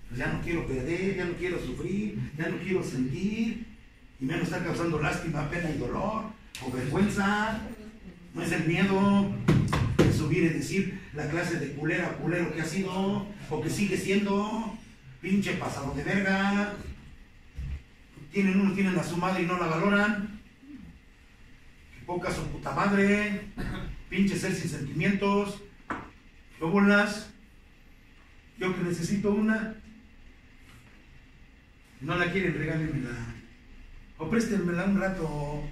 S3: Pues ya no quiero perder, ya no quiero sufrir, ya no quiero sentir, y menos estar causando lástima, pena y dolor, o vergüenza. No es el miedo de subir y decir la clase de culera o culero que ha sido, o que sigue siendo, pinche pasado de verga. Tienen uno, tienen a su madre y no la valoran. Que poca su puta madre, pinche ser sin sentimientos, yo bolas, yo que necesito una, no la quieren, regálenmela. O préstenmela un rato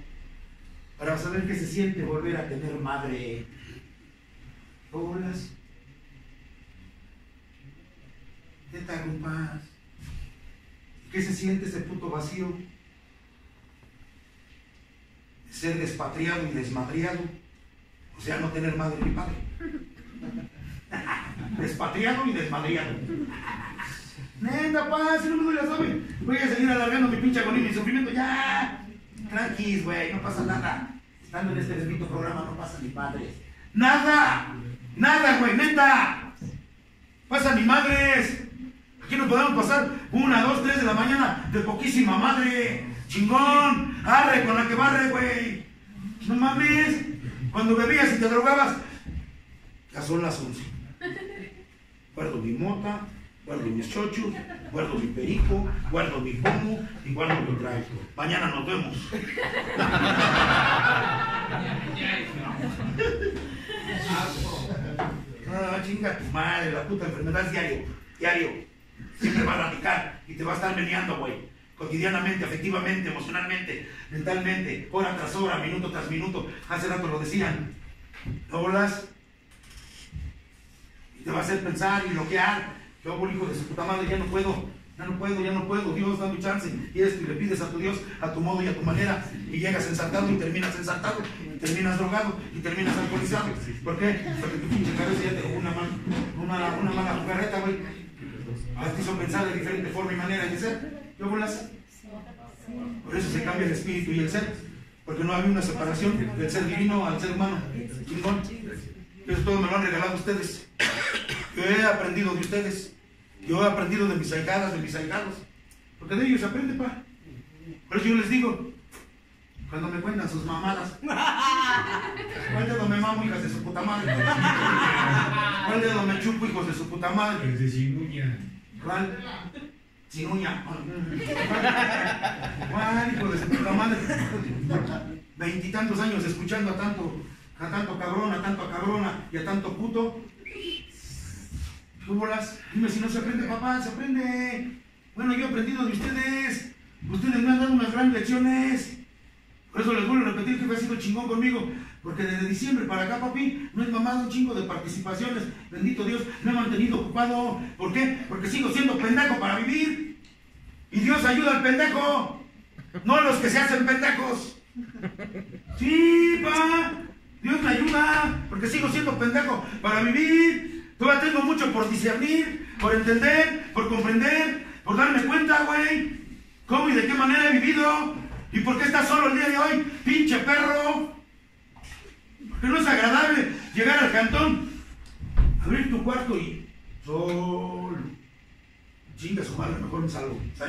S3: para saber qué se siente volver a tener madre. ¿Yo bolas? Neta, compas. ¿Qué se siente ese puto vacío? Ser despatriado y desmadriado. O sea, no tener madre ni padre. Despatriado y desmadriado. Neta, pa, si no me duele la sabe. Voy a seguir alargando mi pinche agonía y mi sufrimiento. Ya. Tranquis, güey, no pasa nada. Estando en este bendito programa no pasa ni padres. Nada. Nada, güey, neta. Pasa ni madres. Aquí nos podemos pasar una, dos, tres de la mañana de poquísima madre. Chingón. Arre con la que barre, güey. No mames. Cuando bebías y te drogabas, ya son las 11. Guardo mi mota, guardo mis chochos, guardo mi perico, guardo mi pomo y guardo mi traje. Mañana nos vemos. Ah, chinga tu madre, la puta enfermedad es diario, diario. Siempre va a radicar y te va a estar meneando, güey. Cotidianamente, afectivamente, emocionalmente, mentalmente, hora tras hora, minuto tras minuto. Hace rato lo decían. ¿No bolas? Y te va a hacer pensar y bloquear. Yo, por hijo de su puta madre, ya no puedo, ya no puedo, ya no puedo. Dios, dame chance. Y esto, y le pides a tu Dios a tu modo y a tu manera. Y llegas ensartado y terminas ensartado. Terminas drogado y terminas alcoholizado. ¿Por qué? Porque tu pinche cabeza ya te jugó una, mal- una, una mala jugarreta, güey. Te hizo pensar de diferente forma y manera de ser. ¿Yo bolas? Por eso se cambia el espíritu y el ser. Porque no hay una separación del ser divino al ser humano. Chingón. Eso todo me lo han regalado ustedes. Yo he aprendido de ustedes. Yo he aprendido de mis ahijadas, de mis ahijados. Porque de ellos se aprende, pa. Por eso yo les digo, cuando me cuentan sus mamadas, ¿cuál dedo me mamo, hijas de su puta madre? ¿Cuál dedo me chupo, hijos de su puta madre?
S1: El de Chinuña.
S3: ¿Cuál? Sin uña. ¿Cuál, hijo de su puta madre? Veintitantos años escuchando a tanto, a tanto cabrón, a tanto cabrona y a tanto puto. ¿Tú bolas? Dime si no se aprende, papá, se aprende. Bueno, yo he aprendido de ustedes. Ustedes me han dado unas grandes lecciones. Por eso les vuelvo a repetir que ha sido chingón conmigo. Porque desde diciembre para acá, papi, no he mamado un chingo de participaciones. Bendito Dios, me he mantenido ocupado. ¿Por qué? Porque sigo siendo pendejo para vivir. Y Dios ayuda al pendejo. No a los que se hacen pendejos. Sí, pa. Dios me ayuda. Porque sigo siendo pendejo para vivir. Todavía tengo mucho por discernir, por entender, por comprender, por darme cuenta, güey. ¿Cómo y de qué manera he vivido? ¿Y por qué estás solo el día de hoy? Pinche perro. Porque no es agradable llegar al cantón, abrir tu cuarto y solo. Chinga su madre, mejor me salgo. Está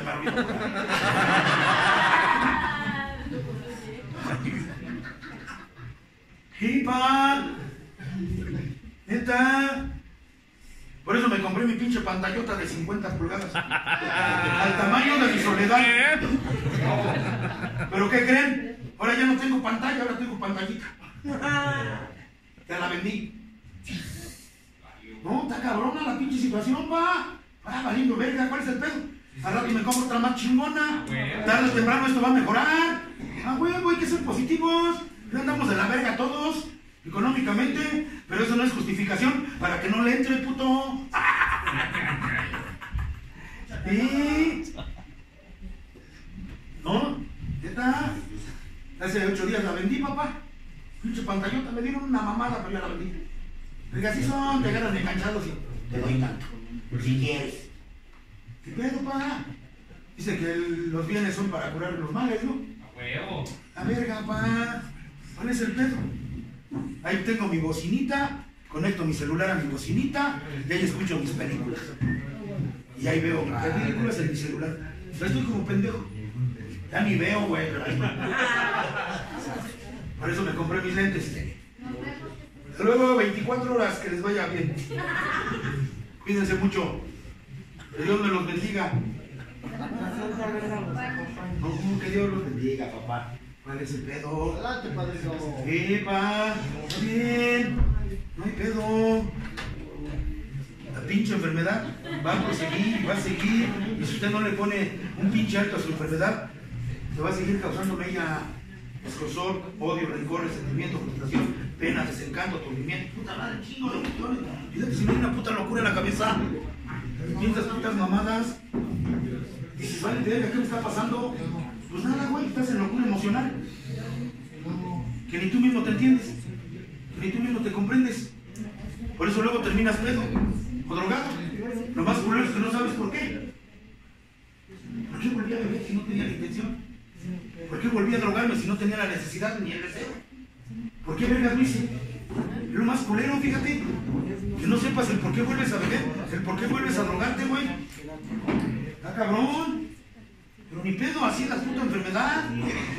S3: ¡Hipa! Neta. Por eso me compré mi pinche pantallota de 50 pulgadas. Al tamaño de mi soledad. ¿Pero qué creen? Ahora ya no tengo pantalla, ahora tengo pantallita. Te la vendí. No, está cabrona la pinche situación, pa. Ah, valiendo verga, ¿cuál es el pedo? Al rato me compro otra más chingona. Tarde o temprano esto va a mejorar. Ah, huevo, hay que ser positivos. Ya andamos de la verga todos, económicamente, pero eso no es justificación para que no le entre, puto. ¿Sí? ¿No? ¿Neta? Hace ocho días la vendí, papá. Pinche pantallota, me dieron una mamada, pero ya la vendí. Porque así son, te agarran enganchados y te doy tanto. Si quieres. ¿Qué pedo, pa? Dice que el- los bienes son para curar los males, ¿no?
S1: A huevo.
S3: La verga, pa. ¿Cuál es el pedo? Ahí tengo mi bocinita conecto mi celular a mi bocinita y ahí escucho mis películas. Y ahí veo mis películas en mi celular. Ya estoy como pendejo. Ya ni veo, güey. pero Por eso me compré mis lentes. Luego 24 horas, que les vaya bien. Cuídense mucho. Que Dios me los bendiga. No, como que Dios los bendiga, papá. ¿Cuál es el pedo?
S1: Adelante, padrino.
S3: Sí, pa, bien. No hay pedo. La pinche enfermedad va a proseguir, va a seguir. Y si usted no le pone un pinche alto a su enfermedad, le va a seguir causando ella escosor, odio, rencor, resentimiento, frustración, pena, desencanto, aturdimiento. Puta madre, chingo de emociones. Fíjate si no hay una puta locura en la cabeza. Piensas putas mamadas. Dices, vale, ¿qué me está pasando? Pues nada, güey, estás en locura emocional. Que ni tú mismo te entiendes. Que ni tú mismo te comprendes. Por eso luego terminas pedo o drogado. Lo más culero es que no sabes por qué. ¿Por qué volví a beber si no tenía la intención? ¿Por qué volví a drogarme si no tenía la necesidad ni el deseo? ¿Por qué vergas lo hice? Lo más culero, fíjate. Que no sepas el por qué vuelves a beber, el por qué vuelves a drogarte, güey. Está cabrón. Pero ni pedo, así es la puta enfermedad.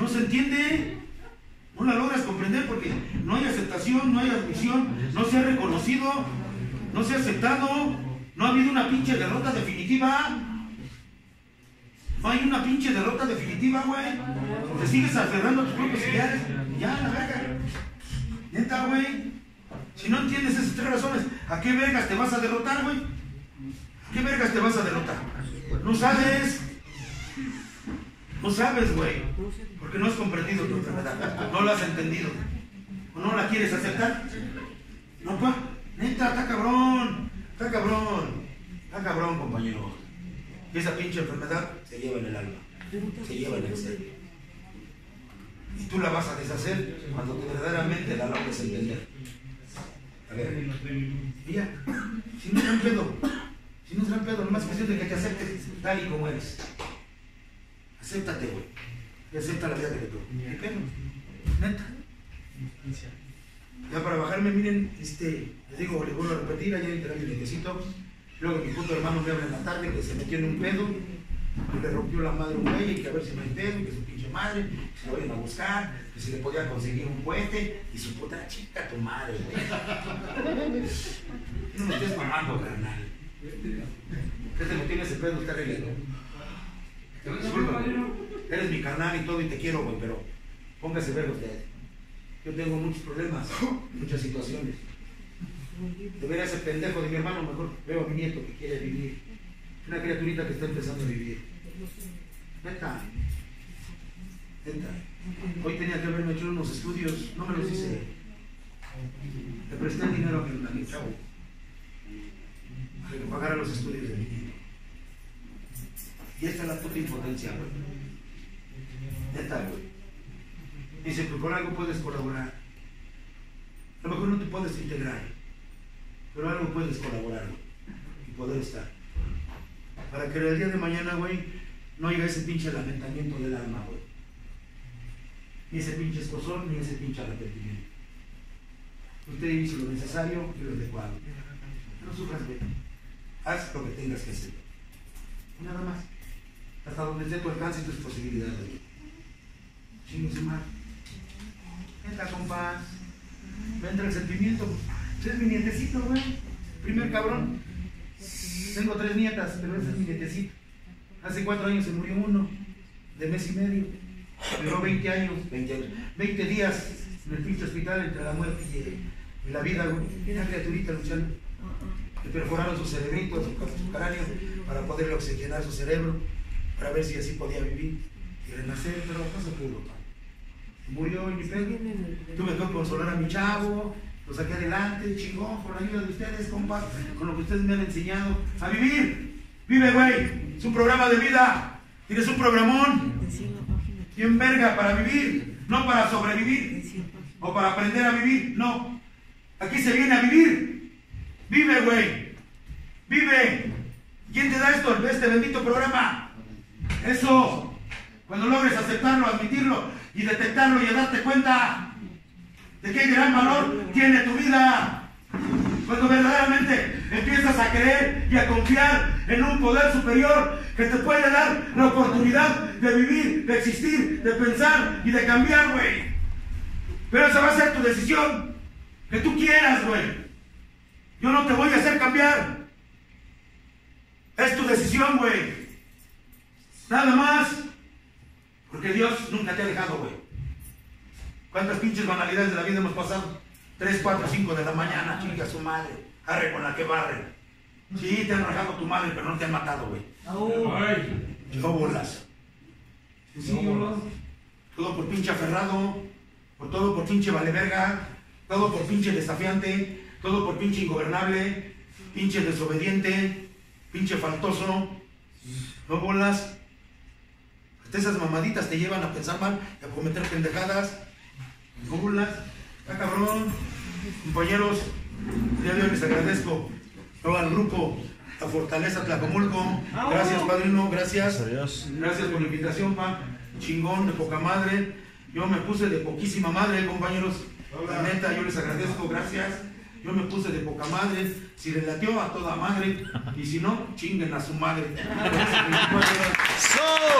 S3: No se entiende. No la logras comprender porque no hay aceptación, no hay admisión, no se ha reconocido, no se ha aceptado, no ha habido una pinche derrota definitiva. No hay una pinche derrota definitiva, güey. Te sigues aferrando a tus propios ideales. Ya, la verga. Neta, güey. Si no entiendes esas tres razones, ¿a qué vergas te vas a derrotar, güey? ¿A qué vergas te vas a derrotar? No sabes. No sabes, güey. Porque no has comprendido tu enfermedad. No la has entendido. O no la quieres aceptar. No, pa. Neta, está cabrón. Está cabrón. Está cabrón, compañero. Esa pinche enfermedad se lleva en el alma. Se lleva en el ser. Y tú la vas a deshacer cuando tú verdaderamente la logres entender. A ver. Ya. Si no es gran pedo. Si no es gran pedo, nomás es cuestión de que te aceptes tal y como eres. Acéptate, güey. Y acepta la vida que te tocó. Ni pedo. Neta. Ya para bajarme, miren, este, les digo, les vuelvo a repetir, ayer enteré mi lentecito. Luego mi puto hermano me habla en la tarde que se metió en un pedo, que le rompió la madre un güey, y que a ver si no hay pedo, que su pinche madre, que se lo vayan a buscar, que si le podía conseguir un puente, y su puta chica tu madre, güey. No me estés mamando, carnal. ¿Qué te metió en ese pedo? Usted arreglando. Disculpa, eres mi carnal y todo y te quiero, güey, pero póngase ver usted. Yo tengo muchos problemas, muchas situaciones. De ver a ese pendejo de mi hermano, mejor veo a mi nieto que quiere vivir. Una criaturita que está empezando a vivir. Neta. Neta. Hoy tenía que haberme hecho unos estudios, no me los hice. Le presté el dinero a mi, a mi chavo. Para que pagara los estudios de mi niño. Y esta es la puta impotencia, güey. Neta, güey. Dice que con algo puedes colaborar. A lo mejor no te puedes integrar, pero algo puedes colaborar. Y poder estar. Para que el día de mañana, güey, no haya ese pinche lamentamiento del alma, güey. Ni ese pinche escosor, ni ese pinche arrepentimiento. Usted hizo lo necesario y lo adecuado. No sufras, güey. Haz lo que tengas que hacer. Nada más. Hasta donde esté tu alcance y tus posibilidades. Chingue su madre. Neta, compas. Me entra el sentimiento. Ese es mi nietecito, güey. Primer cabrón. Tengo tres nietas, pero ese es mi nietecito. Hace cuatro años se murió uno, de mes y medio. Duró 20 años, 20 años, 20 días en el pinche hospital entre la muerte y, y la vida, güey. Una criaturita luchando. Le perforaron su cerebrito, su, su cráneo, para poderle oxigenar su cerebro, para ver si así podía vivir y renacer, pero no se pudo. Murió en mi pedo. Tuve que consolar a mi chavo, lo saqué adelante, chingón, con la ayuda de ustedes, compas, con lo que ustedes me han enseñado a vivir. Vive, güey. Es un programa de vida. Tienes un programón. Bien verga para vivir, no para sobrevivir o para aprender a vivir. No. Aquí se viene a vivir. Vive, güey. Vive. ¿Quién te da esto? Este bendito programa. Eso. Cuando logres aceptarlo, admitirlo y detectarlo y darte cuenta de qué gran valor tiene tu vida. Cuando verdaderamente empiezas a creer y a confiar en un poder superior que te puede dar la oportunidad de vivir, de existir, de pensar y de cambiar, güey. Pero esa va a ser tu decisión. Que tú quieras, güey. Yo no te voy a hacer cambiar. Es tu decisión, güey. Nada más. Porque Dios nunca te ha dejado, güey. ¿Cuántas pinches banalidades de la vida hemos pasado? 3, 4, 5 de la mañana, chinga su madre. Arre con la que barre. Sí, te han rajado tu madre, pero no te han matado, güey. No bolas.
S1: No bolas.
S3: Todo por pinche aferrado, por todo por pinche vale verga, todo por pinche desafiante, todo por pinche ingobernable, pinche desobediente, pinche faltoso. No bolas. Esas mamaditas te llevan a pensar mal y a cometer pendejadas. Bolas. Está cabrón. Compañeros, día de hoy les agradezco todo al grupo, a Fortaleza Tlacomulco. Gracias, padrino, gracias.
S2: Adiós.
S3: Gracias por la invitación, pa. Chingón, de poca madre. Yo me puse de poquísima madre, compañeros. La neta, yo les agradezco, gracias. Yo me puse de poca madre. Si le latió a toda madre. Y si no, chinguen a su madre.
S2: So.